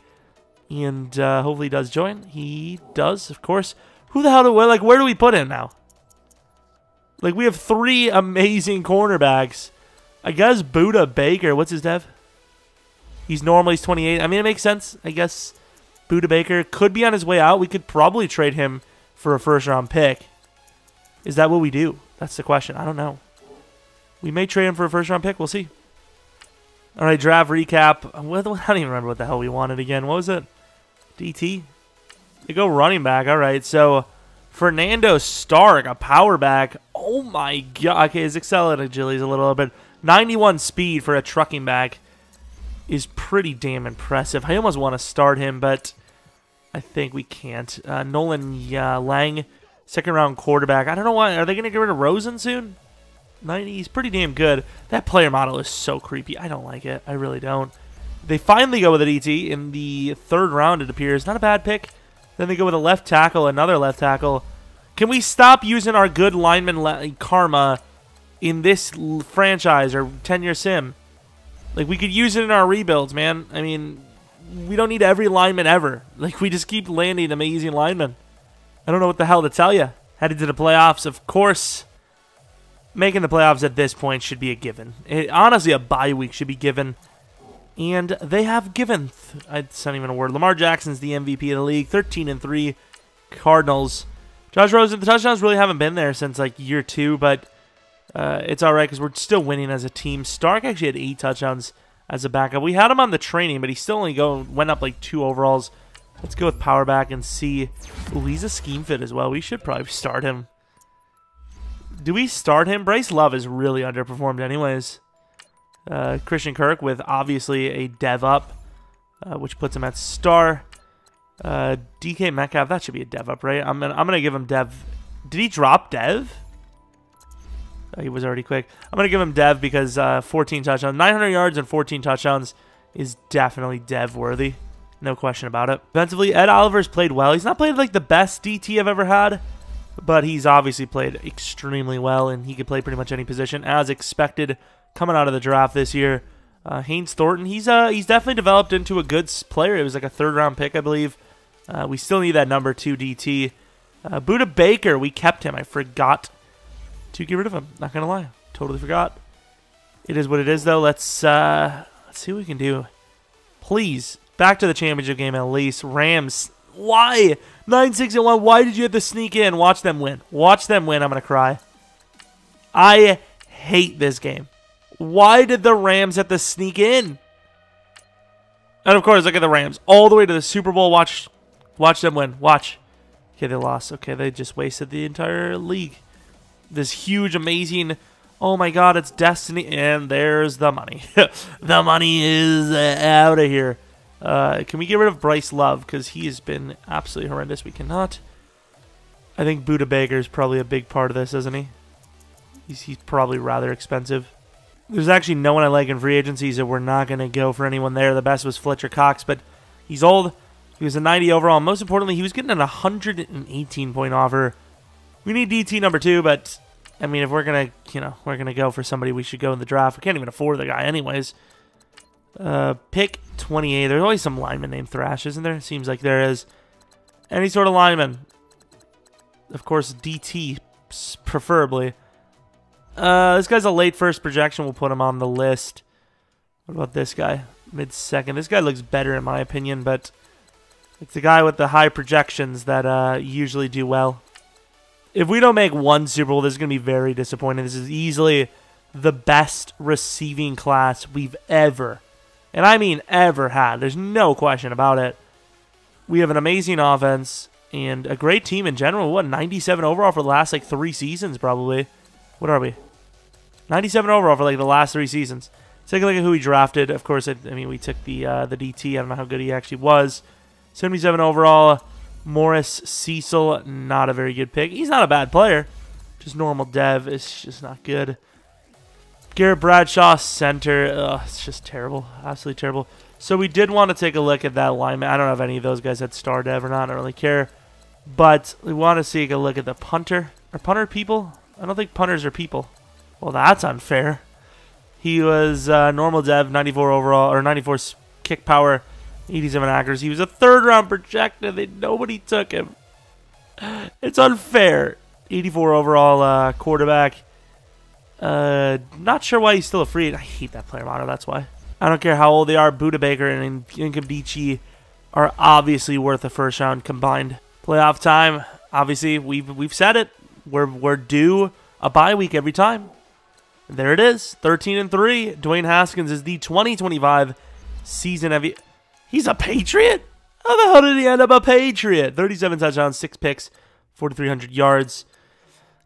And uh, hopefully he does join. He does, of course. Who the hell do we, like, where do we put him now? Like, we have three amazing cornerbacks. I guess Budda Baker. What's his dev? He's normally 28. I mean, it makes sense. I guess Budda Baker could be on his way out. We could probably trade him for a first round pick. Is that what we do? That's the question. I don't know. We may trade him for a first round pick. We'll see. All right, draft recap. I don't even remember what the hell we wanted again. What was it? DT? They go running back. All right, so Fernando Stark, a power back. Oh my god. Okay, his excel is a little bit. 91 speed for a trucking back is pretty damn impressive. I almost want to start him, but I think we can't. Uh, Nolan uh, Lang, second round quarterback. I don't know why. Are they going to get rid of Rosen soon? 90, he's pretty damn good. That player model is so creepy. I don't like it. I really don't. They finally go with an ET in the third round, it appears. Not a bad pick. Then they go with a left tackle, another left tackle. Can we stop using our good lineman karma in this franchise or 10 year sim? Like, we could use it in our rebuilds, man. I mean, we don't need every lineman ever. Like, we just keep landing amazing linemen. I don't know what the hell to tell you. Headed to the playoffs, of course. Making the playoffs at this point should be a given. It, honestly, a bye week should be given. And they have given. It's not even a word. Lamar Jackson's the MVP of the league. 13 and 3. Cardinals. Josh Rosen, the touchdowns really haven't been there since like year two, but uh, it's all right because we're still winning as a team. Stark actually had eight touchdowns as a backup. We had him on the training, but he still only go went up like two overalls. Let's go with power back and see. Ooh, he's a scheme fit as well. We should probably start him. Do we start him? Bryce Love is really underperformed anyways. Uh, Christian Kirk with obviously a dev up, uh, which puts him at star. Uh, DK Metcalf, that should be a dev up, right? I'm gonna, I'm gonna give him dev. Did he drop dev? He was already quick. I'm gonna give him dev because uh, 14 touchdowns, 900 yards and 14 touchdowns is definitely dev worthy. No question about it. Defensively, Ed Oliver's played well. He's not played like the best DT I've ever had, but he's obviously played extremely well, and he could play pretty much any position as expected coming out of the draft this year. Uh, Haynes Thornton, he's uh he's definitely developed into a good player. It was like a third round pick, I believe. Uh, we still need that number two DT. Uh, Budda Baker, we kept him. I forgot to get rid of him. Not gonna lie, totally forgot. It is what it is, though. Let's uh, let's see what we can do. Please, back to the championship game at least. Rams, why nine six and one? Why did you have to sneak in? Watch them win. Watch them win. I'm gonna cry. I hate this game. Why did the Rams have to sneak in? And of course, look at the Rams all the way to the Super Bowl. Watch, watch them win. Watch. Okay, they lost. Okay, they just wasted the entire league. This huge, amazing. Oh my God, it's destiny, and there's the money. the money is out of here. Uh, can we get rid of Bryce Love because he has been absolutely horrendous? We cannot. I think Budda Baker is probably a big part of this, isn't he? He's, he's probably rather expensive. There's actually no one I like in free agency, so we're not going to go for anyone there. The best was Fletcher Cox, but he's old. He was a 90 overall. Most importantly, he was getting an 118 point offer. We need DT number two, but I mean, if we're gonna, you know, we're gonna go for somebody, we should go in the draft. We can't even afford the guy, anyways. Uh, pick 28. There's always some lineman named Thrash, isn't there? Seems like there is. Any sort of lineman. Of course, DT, preferably. Uh, this guy's a late first projection. We'll put him on the list. What about this guy? Mid second. This guy looks better in my opinion, but it's the guy with the high projections that uh, usually do well. If we don't make one Super Bowl, this is going to be very disappointing. This is easily the best receiving class we've ever, and I mean ever had. There's no question about it. We have an amazing offense and a great team in general. What, 97 overall for the last like three seasons, probably. What are we? 97 overall for like the last three seasons. Take a look at who we drafted. Of course, I, I mean we took the uh, the DT. I don't know how good he actually was. 77 overall. Morris Cecil, not a very good pick. He's not a bad player. Just normal dev. It's just not good. Garrett Bradshaw, center. Ugh, it's just terrible. Absolutely terrible. So we did want to take a look at that alignment. I don't know if any of those guys had star dev or not. I don't really care. But we want to take a look at the punter. Are punter people? I don't think punters are people. Well, that's unfair. He was uh, normal dev, 94 overall, or 94 kick power, 87 accuracy. He was a third round projected. They, nobody took him. It's unfair. 84 overall uh, quarterback. Uh, not sure why he's still a free. I hate that player model. That's why. I don't care how old they are. Budda Baker and Nkemdiche are obviously worth a first round combined. Playoff time. Obviously, we've we've said it. We're we're due a bye week every time. There it is, 13 and three. Dwayne Haskins is the 2025 season MVP. He's a Patriot. How the hell did he end up a Patriot? 37 touchdowns, six picks, 4,300 yards.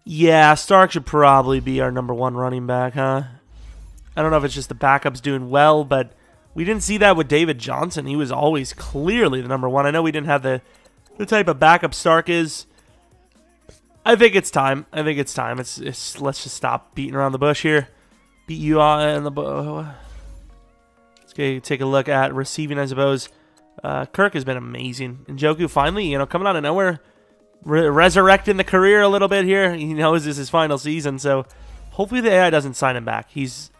Yeah, Stark should probably be our number one running back, huh? I don't know if it's just the backups doing well, but we didn't see that with David Johnson. He was always clearly the number one. I know we didn't have the the type of backup Stark is. I think it's time. I think it's time. It's, it's let's just stop beating around the bush here. Beat you on the bush. Let's take a look at receiving, I suppose. Uh, Kirk has been amazing. Njoku finally, you know, coming out of nowhere, re resurrecting the career a little bit here. He knows this is his final season, so hopefully the AI doesn't sign him back. He's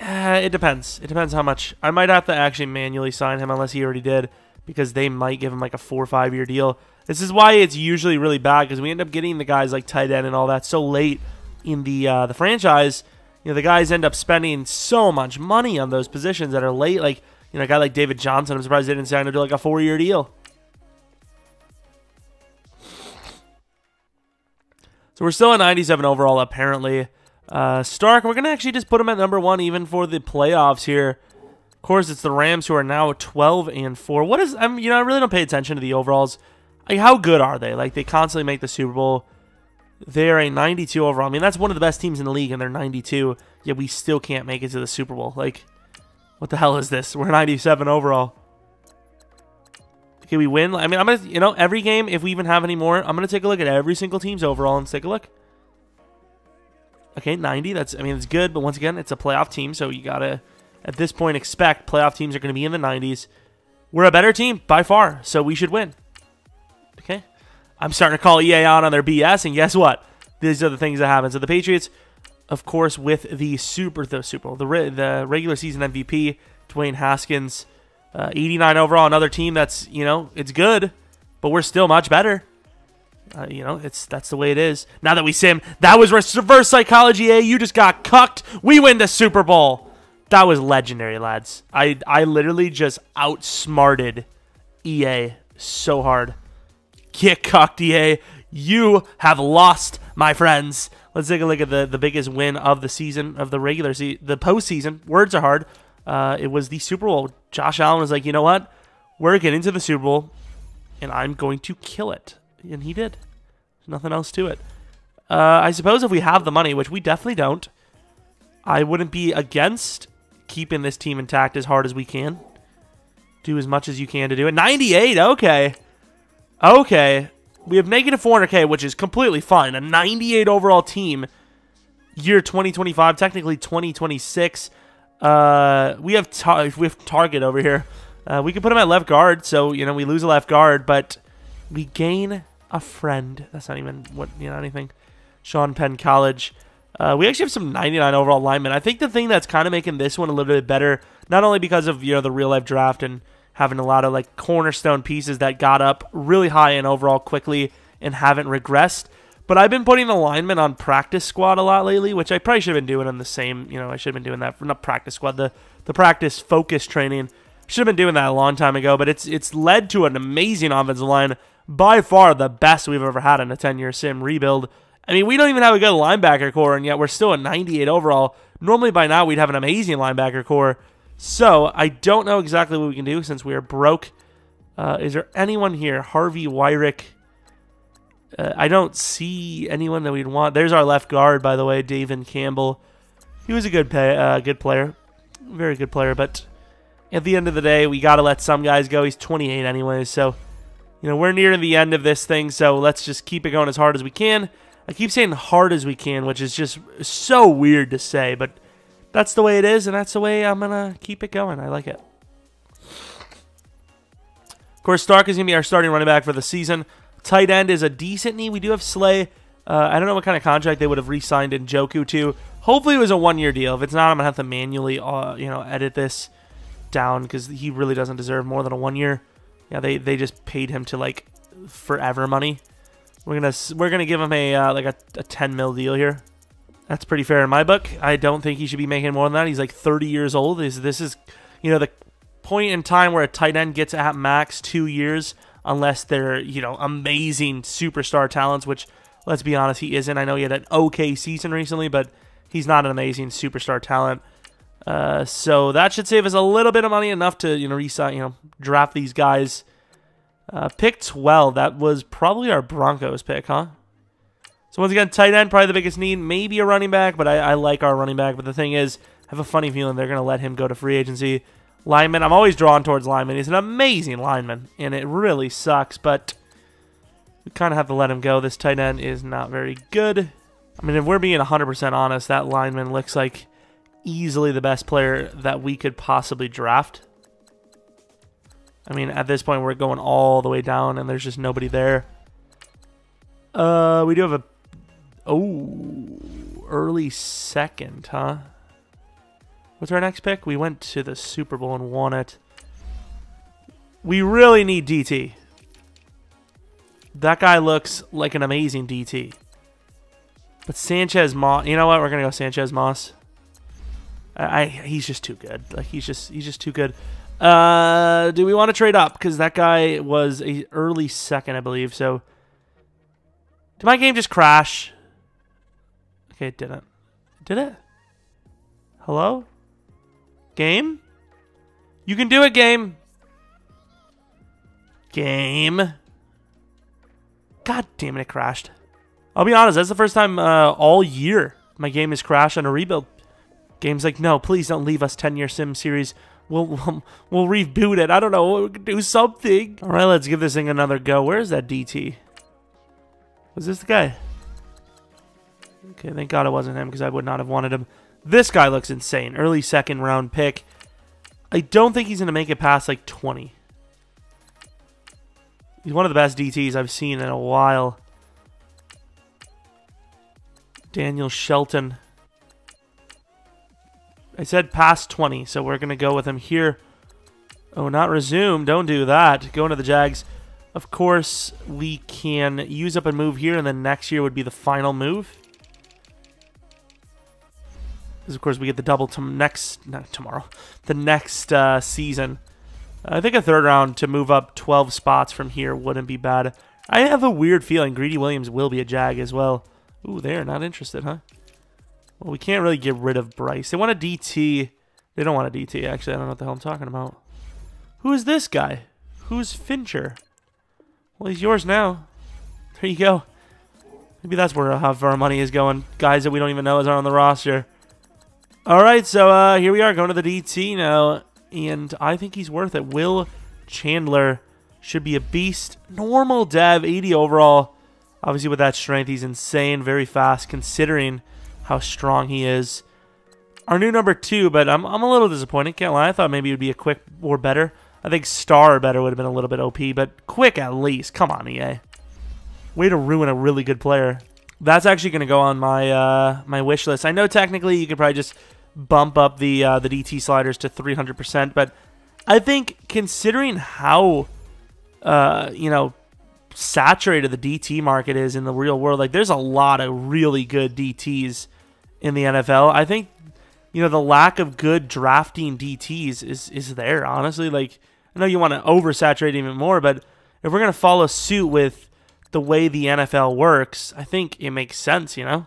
uh, it depends. It depends how much. I might have to actually manually sign him unless he already did, because they might give him like a four or five year deal. This is why it's usually really bad because we end up getting the guys like tight end and all that so late in the uh, the franchise. You know, the guys end up spending so much money on those positions that are late. Like, you know, a guy like David Johnson, I'm surprised they didn't sign him to like a four year deal. So we're still at 97 overall, apparently. Uh, Stark, we're going to actually just put him at number one even for the playoffs here. Of course, it's the Rams who are now 12 and 4. What is, I mean, you know, I really don't pay attention to the overalls. Like, how good are they? Like, they constantly make the Super Bowl. They're a 92 overall. I mean, that's one of the best teams in the league, and they're 92, yet we still can't make it to the Super Bowl. Like, what the hell is this? We're 97 overall. Can we win? I mean, I'm going to, you know, every game, if we even have any more, I'm going to take a look at every single team's overall and take a look. Okay, 90. That's, I mean, it's good, but once again, it's a playoff team, so you got to, at this point, expect playoff teams are going to be in the 90s. We're a better team by far, so we should win. I'm starting to call EA out on their BS, and guess what? These are the things that happen. So the Patriots, of course, with the Super the Super Bowl, the re, the regular season MVP, Dwayne Haskins, uh, 89 overall, another team that's you know it's good, but we're still much better. Uh, you know, it's that's the way it is. Now that we sim, that was reverse psychology. A, you just got cucked. We win the Super Bowl. That was legendary, lads. I I literally just outsmarted EA so hard. Get cocked, You have lost, my friends. Let's take a look at the, the biggest win of the season, of the regular season, the postseason. Words are hard. Uh, it was the Super Bowl. Josh Allen was like, you know what? We're getting to the Super Bowl, and I'm going to kill it. And he did. There's nothing else to it. Uh, I suppose if we have the money, which we definitely don't, I wouldn't be against keeping this team intact as hard as we can. Do as much as you can to do it. 98, okay. Okay. We have negative 400k, which is completely fine. A 98 overall team, year 2025, technically 2026. Uh, we have we have target over here. Uh, we can put him at left guard, so you know we lose a left guard, but we gain a friend. That's not even what you know anything. Sean Penn College. Uh, we actually have some 99 overall linemen. I think the thing that's kind of making this one a little bit better, not only because of you know the real life draft and having a lot of like cornerstone pieces that got up really high in overall quickly and haven't regressed. But I've been putting alignment on practice squad a lot lately, which I probably should have been doing on the same, you know, I should have been doing that for not practice squad, the the practice focus training. Should have been doing that a long time ago, but it's it's led to an amazing offensive line, by far the best we've ever had in a 10-year sim rebuild. I mean, we don't even have a good linebacker core, and yet we're still a 98 overall. Normally by now we'd have an amazing linebacker core. So I don't know exactly what we can do since we are broke. Uh, is there anyone here? Harvey Wyrick. Uh, I don't see anyone that we'd want. There's our left guard, by the way, David Campbell. He was a good pay, uh, good player, very good player. But at the end of the day, we got to let some guys go. He's 28 anyways, so you know we're near the end of this thing. So let's just keep it going as hard as we can. I keep saying hard as we can, which is just so weird to say, but that's the way it is, and that's the way I'm gonna keep it going. I like it. Of course, Stark is gonna be our starting running back for the season. Tight end is a decent knee. We do have Slay. Uh, I don't know what kind of contract they would have re-signed Njoku to. Hopefully, it was a one-year deal. If it's not, I'm gonna have to manually, uh, you know, edit this down because he really doesn't deserve more than a one year. Yeah, they they just paid him to like forever money. We're gonna we're gonna give him a uh, like a, a 10 mil deal here. That's pretty fair in my book. I don't think he should be making more than that. He's like 30 years old. This this is you know the point in time where a tight end gets at max two years unless they're, you know, amazing superstar talents, which, let's be honest, he isn't. I know he had an okay season recently, but he's not an amazing superstar talent. Uh, so that should save us a little bit of money, enough to, you know, resign, you know, draft these guys. Uh, pick 12, that was probably our Broncos pick, huh? So once again, tight end, probably the biggest need. Maybe a running back, but I, I like our running back. But the thing is, I have a funny feeling they're going to let him go to free agency lineman. I'm always drawn towards lineman. He's an amazing lineman, and it really sucks. But we kind of have to let him go. This tight end is not very good. I mean, if we're being 100% honest, that lineman looks like easily the best player that we could possibly draft. I mean, at this point, we're going all the way down, and there's just nobody there. Uh, we do have a... Oh, early second, huh? What's our next pick? We went to the Super Bowl and won it. We really need DT. That guy looks like an amazing DT. But Sanchez Moss, you know what? We're gonna go Sanchez Moss. I, I he's just too good. Like he's just he's just too good. Uh, do we want to trade up? Because that guy was a early second, I believe. So, did my game just crash? Okay, it didn't. Did it? Hello? Game? You can do it, game. Game. God damn it, it crashed. I'll be honest, that's the first time uh, all year my game has crashed on a rebuild. Game's like, no, please don't leave us 10 year sim series. We'll, we'll, we'll reboot it. I don't know. Do something. All right, let's give this thing another go. Where's that DT? Was this the guy? Okay, thank God it wasn't him because I would not have wanted him. This guy looks insane. Early second round pick. I don't think he's going to make it past like 20. He's one of the best DTs I've seen in a while. Daniel Shelton. I said past 20, so we're going to go with him here. Oh, not resume. Don't do that. Go into the Jags. Of course, we can use up and move here, and then next year would be the final move. Because, of course, we get the double to next, not tomorrow, the next uh, season. I think a third round to move up 12 spots from here wouldn't be bad. I have a weird feeling Greedy Williams will be a Jag as well. Ooh, they're not interested, huh? Well, we can't really get rid of Bryce. They want a DT. They don't want a DT, actually. I don't know what the hell I'm talking about. Who is this guy? Who's Fincher? Well, he's yours now. There you go. Maybe that's where half our money is going. Guys that we don't even know is on the roster. All right, so uh, here we are going to the DT now, and I think he's worth it. Will Chandler should be a beast. Normal dev, 80 overall. Obviously, with that strength, he's insane, very fast, considering how strong he is. Our new number two, but I'm, I'm a little disappointed, can't lie. I thought maybe it would be a quick or better. I think star or better would have been a little bit OP, but quick at least. Come on, EA. Way to ruin a really good player. That's actually going to go on my uh, my wish list. I know technically you could probably just bump up the uh, the DT sliders to 300%. But I think considering how uh, you know saturated the DT market is in the real world, like there's a lot of really good DTs in the NFL. I think you know the lack of good drafting DTs is is there. Honestly, like I know you want to oversaturate even more, but if we're gonna follow suit with the way the NFL works, I think it makes sense. You know.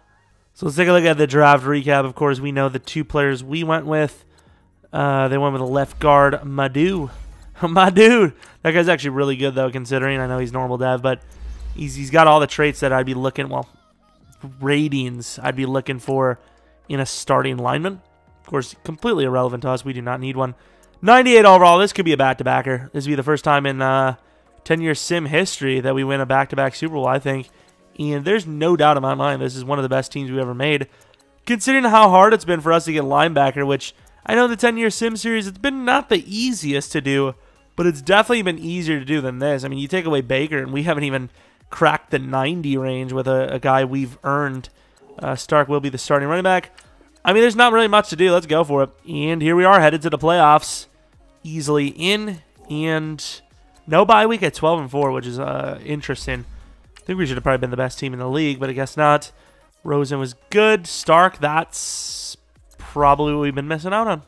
So let's take a look at the draft recap. Of course, we know the two players we went with. Uh, they went with a left guard, Madu. My dude. That guy's actually really good, though, considering I know he's normal dev, but he's, he's got all the traits that I'd be looking, well, ratings I'd be looking for in a starting lineman. Of course, completely irrelevant to us. We do not need one. 98 overall. This could be a back-to-backer. This would be the first time in 10-year uh, sim history that we win a back-to-back -back Super Bowl, I think. And there's no doubt in my mind this is one of the best teams we've ever made. Considering how hard it's been for us to get linebacker, which I know the 10 year sim series, it's been not the easiest to do, but it's definitely been easier to do than this. I mean, you take away Baker, and we haven't even cracked the 90 range with a, a guy we've earned. Uh, Stark will be the starting running back. I mean, there's not really much to do. Let's go for it. And here we are, headed to the playoffs. Easily in, and no bye week at 12 and 4, which is uh, interesting think we should have probably been the best team in the league, but I guess not. Rosen was good. Stark, that's probably what we've been missing out on.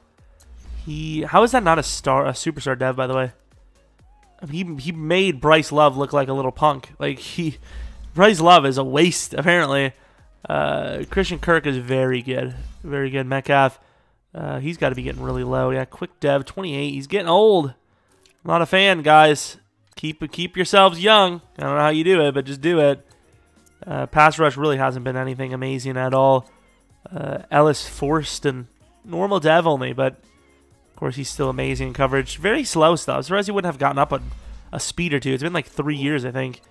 He, how is that not a star, a superstar dev, by the way? I mean, he he made Bryce Love look like a little punk. Like he, Bryce Love is a waste apparently. Uh, Christian Kirk is very good, very good. Metcalf, uh, he's got to be getting really low. Yeah, quick dev, 28. He's getting old. Not a fan, guys keep keep yourselves young. I don't know how you do it, but just do it. Uh, pass rush really hasn't been anything amazing at all. Uh, Ellis forced and normal dev only, but of course he's still amazing in coverage. Very slow stuff. I'm surprised he wouldn't have gotten up a, a speed or two. It's been like three years, I think.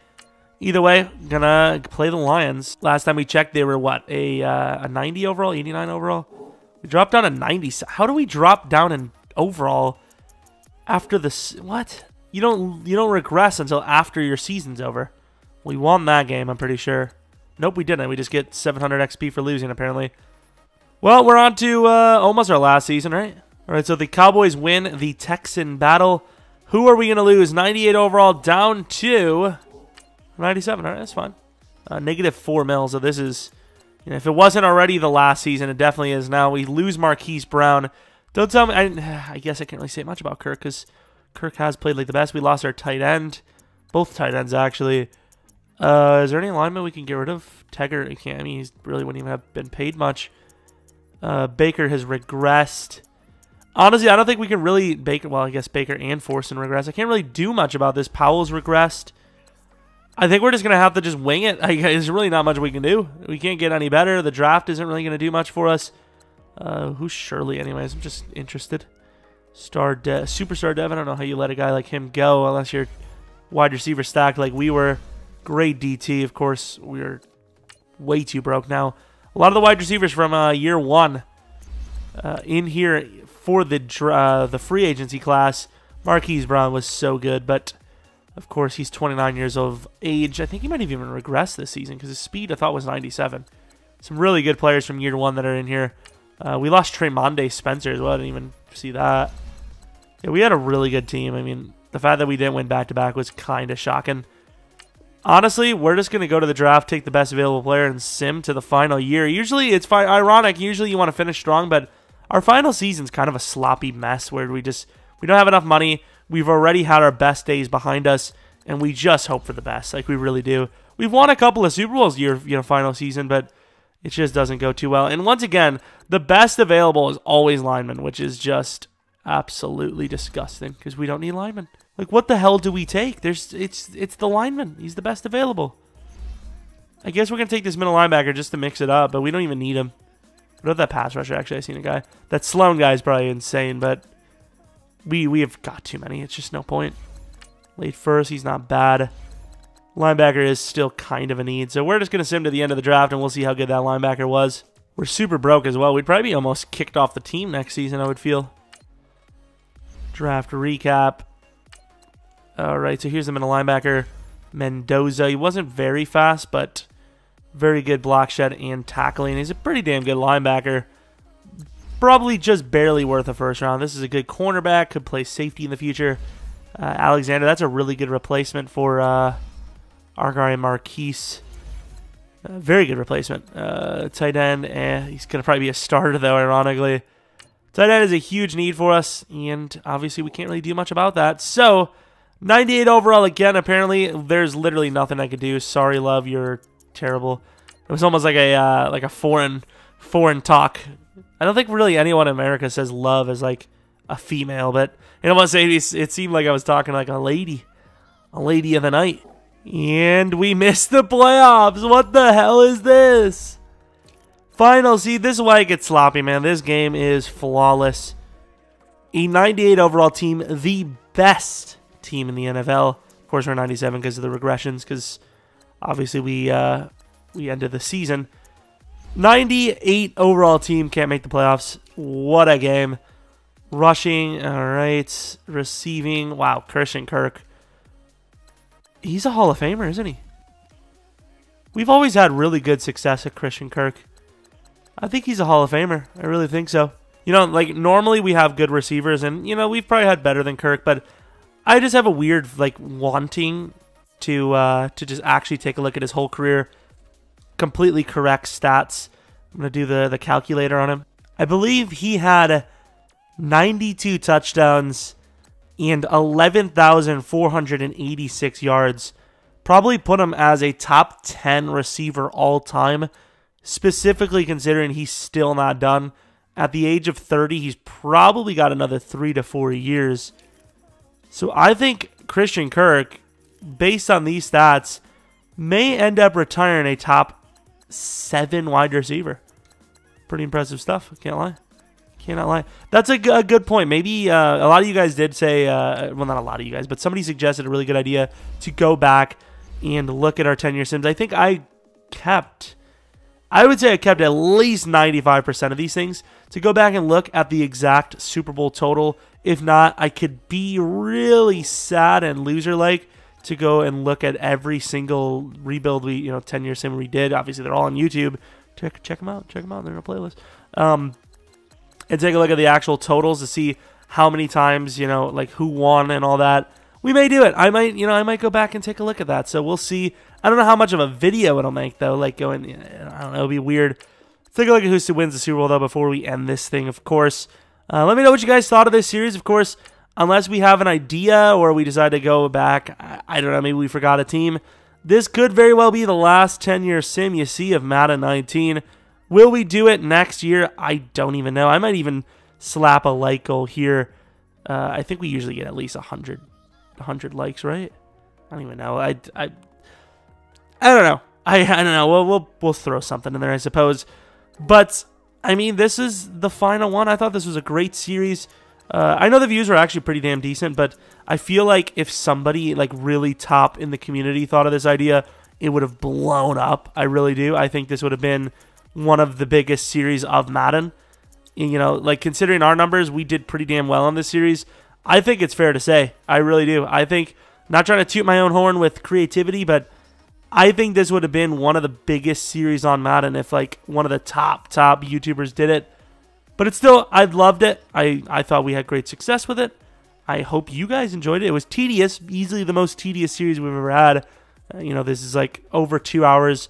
Either way, gonna play the Lions. Last time we checked, they were what a uh, a 90 overall, 89 overall. We dropped down to 90. How do we drop down in overall after this? What? You don't you don't regress until after your season's over. We won that game, I'm pretty sure. Nope, we didn't. We just get 700 XP for losing, apparently. Well, we're on to uh, almost our last season, right? All right, so the Cowboys win the Texan battle. Who are we going to lose? 98 overall down to 97. All right, that's fine. Uh, negative 4 mil, so this is... You know, if it wasn't already the last season, it definitely is now. We lose Marquise Brown. Don't tell me... I, I guess I can't really say much about Kirk, because Kirk has played like the best. We lost our tight end. Both tight ends, actually. Uh, is there any alignment we can get rid of? Tegger, I can't. I mean, he really wouldn't even have been paid much. Uh, Baker has regressed. Honestly, I don't think we can really Baker. Well, I guess Baker and Forson regress. I can't really do much about this. Powell's regressed. I think we're just gonna have to just wing it. I, there's really not much we can do. We can't get any better. The draft isn't really gonna do much for us. Uh, who's Shirley, anyways? I'm just interested. Star De Superstar Dev. I don't know how you let a guy like him go unless you're wide receiver stacked like we were. Great DT, of course. We're way too broke now. A lot of the wide receivers from uh, year one uh, in here for the uh, the free agency class. Marquise Brown was so good, but of course he's 29 years of age. I think he might have even regressed this season because his speed I thought was 97. Some really good players from year one that are in here. Uh, we lost Tremonde Spencer as well. I didn't even see that. Yeah, we had a really good team. I mean, the fact that we didn't win back to back was kind of shocking. Honestly, we're just going to go to the draft, take the best available player, and sim to the final year. Usually, it's fine. ironic. Usually, you want to finish strong, but our final season's kind of a sloppy mess where we just we don't have enough money. We've already had our best days behind us, and we just hope for the best. Like we really do. We've won a couple of Super Bowls year, you know, final season, but it just doesn't go too well. And once again, the best available is always lineman, which is just absolutely disgusting because we don't need linemen. Like, what the hell do we take? There's, it's, it's the lineman. He's the best available. I guess we're gonna take this middle linebacker just to mix it up, but we don't even need him. What about that pass rusher? Actually, I seen a guy. That Sloan guy is probably insane, but we we have got too many. It's just no point. Late first, he's not bad. Linebacker is still kind of a need, so we're just gonna sim to the end of the draft, and we'll see how good that linebacker was. We're super broke as well. We'd probably be almost kicked off the team next season. I would feel. Draft recap. All right, so here's the middle linebacker, Mendoza. He wasn't very fast, but very good block shed and tackling. He's a pretty damn good linebacker. Probably just barely worth a first round. This is a good cornerback. Could play safety in the future. Uh, Alexander, that's a really good replacement for uh, our guy Marquise. Very good replacement. Uh, tight end, eh, he's going to probably be a starter, though, ironically. Tight end is a huge need for us, and obviously we can't really do much about that. So, 98 overall again. Apparently, there's literally nothing I could do. Sorry, love, you're terrible. It was almost like a uh, like a foreign foreign talk. I don't think really anyone in America says love as like a female, but know what It seemed like I was talking like a lady, a lady of the night. And we missed the playoffs. What the hell is this? Final. See, this is why it gets sloppy, man. This game is flawless. A 98 overall team, the best team in the NFL. Of course, we're 97 because of the regressions, because obviously we uh, we ended the season. 98 overall team can't make the playoffs. What a game. Rushing, all right. Receiving, wow. Christian Kirk. He's a Hall of Famer, isn't he? We've always had really good success at Christian Kirk. I think he's a Hall of Famer. I really think so. You know, like normally we have good receivers, and you know we've probably had better than Kirk, but I just have a weird like wanting to uh, to just actually take a look at his whole career, completely correct stats. I'm gonna do the the calculator on him. I believe he had 92 touchdowns and 11,486 yards. Probably put him as a top 10 receiver all time, specifically considering he's still not done. At the age of 30, he's probably got another three to four years so I think Christian Kirk, based on these stats, may end up retiring a top seven wide receiver. Pretty impressive stuff. Can't lie. Cannot lie. That's a, good point. Maybe uh, a lot of you guys did say, uh, well, not a lot of you guys, but somebody suggested a really good idea to go back and look at our 10 year sims, I think I kept, I would say I kept at least 95% of these things. To go back and look at the exact Super Bowl total, if not, I could be really sad and loser like to go and look at every single rebuild we, you know, 10 year sim we did. Obviously, they're all on YouTube. Check, check them out. Check them out. They're in a playlist. Um, and take a look at the actual totals to see how many times, you know, like who won and all that. We may do it. I might, you know, I might go back and take a look at that. So we'll see. I don't know how much of a video it'll make though. Like going, I don't know, it'll be weird. take a look at who wins the Super Bowl though before we end this thing. Of course, uh, let me know what you guys thought of this series. Of course, unless we have an idea or we decide to go back, I, I don't know. Maybe we forgot a team. This could very well be the last 10 year sim you see of Madden 19. Will we do it next year? I don't even know. I might even slap a like goal here. Uh, I think we usually get at least 100, 100 likes, right? I don't even know. I, I, I don't know. I, I don't know. We'll, we'll, we'll throw something in there, I suppose. But, I mean, this is the final one. I thought this was a great series. Uh, I know the views were actually pretty damn decent, but I feel like if somebody like really top in the community thought of this idea, it would have blown up. I really do. I think this would have been one of the biggest series of Madden. You know, like considering our numbers, we did pretty damn well on this series. I think it's fair to say. I really do. I think not trying to toot my own horn with creativity, but I think this would have been one of the biggest series on Madden if like one of the top top YouTubers did it. But it's still, I loved it. I, I thought we had great success with it. I hope you guys enjoyed it. It was tedious, easily the most tedious series we've ever had. Uh, you know, this is like over two hours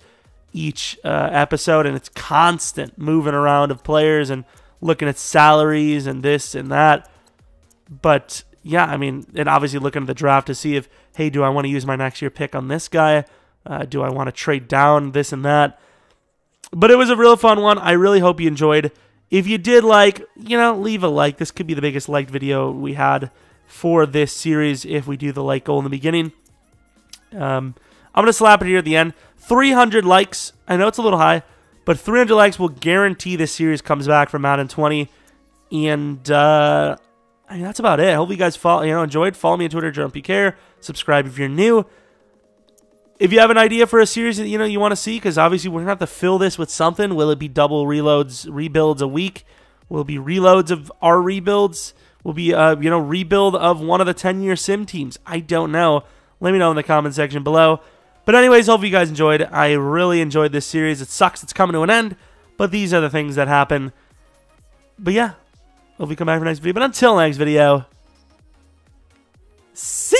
each uh, episode, and it's constant moving around of players and looking at salaries and this and that. But yeah, I mean, and obviously looking at the draft to see if, hey, do I want to use my next year pick on this guy? Uh, do I want to trade down this and that? But it was a real fun one. I really hope you enjoyed. If you did like, you know, leave a like. This could be the biggest liked video we had for this series if we do the like goal in the beginning. Um, I'm going to slap it here at the end. 300 likes. I know it's a little high, but 300 likes will guarantee this series comes back from Madden 20. And uh, I mean, that's about it. I Hope you guys follow, you know, enjoyed. Follow me on Twitter, Jeromepkr. Subscribe if you're new. If you have an idea for a series that you know you want to see, because obviously we're gonna have to fill this with something. Will it be double reloads, rebuilds a week? Will it be reloads of our rebuilds? Will be uh, you know rebuild of one of the 10 year sim teams? I don't know. Let me know in the comment section below. But anyways, hope you guys enjoyed. I really enjoyed this series. It sucks it's coming to an end, but these are the things that happen. But yeah, hope you come back for next video. But until next video, see.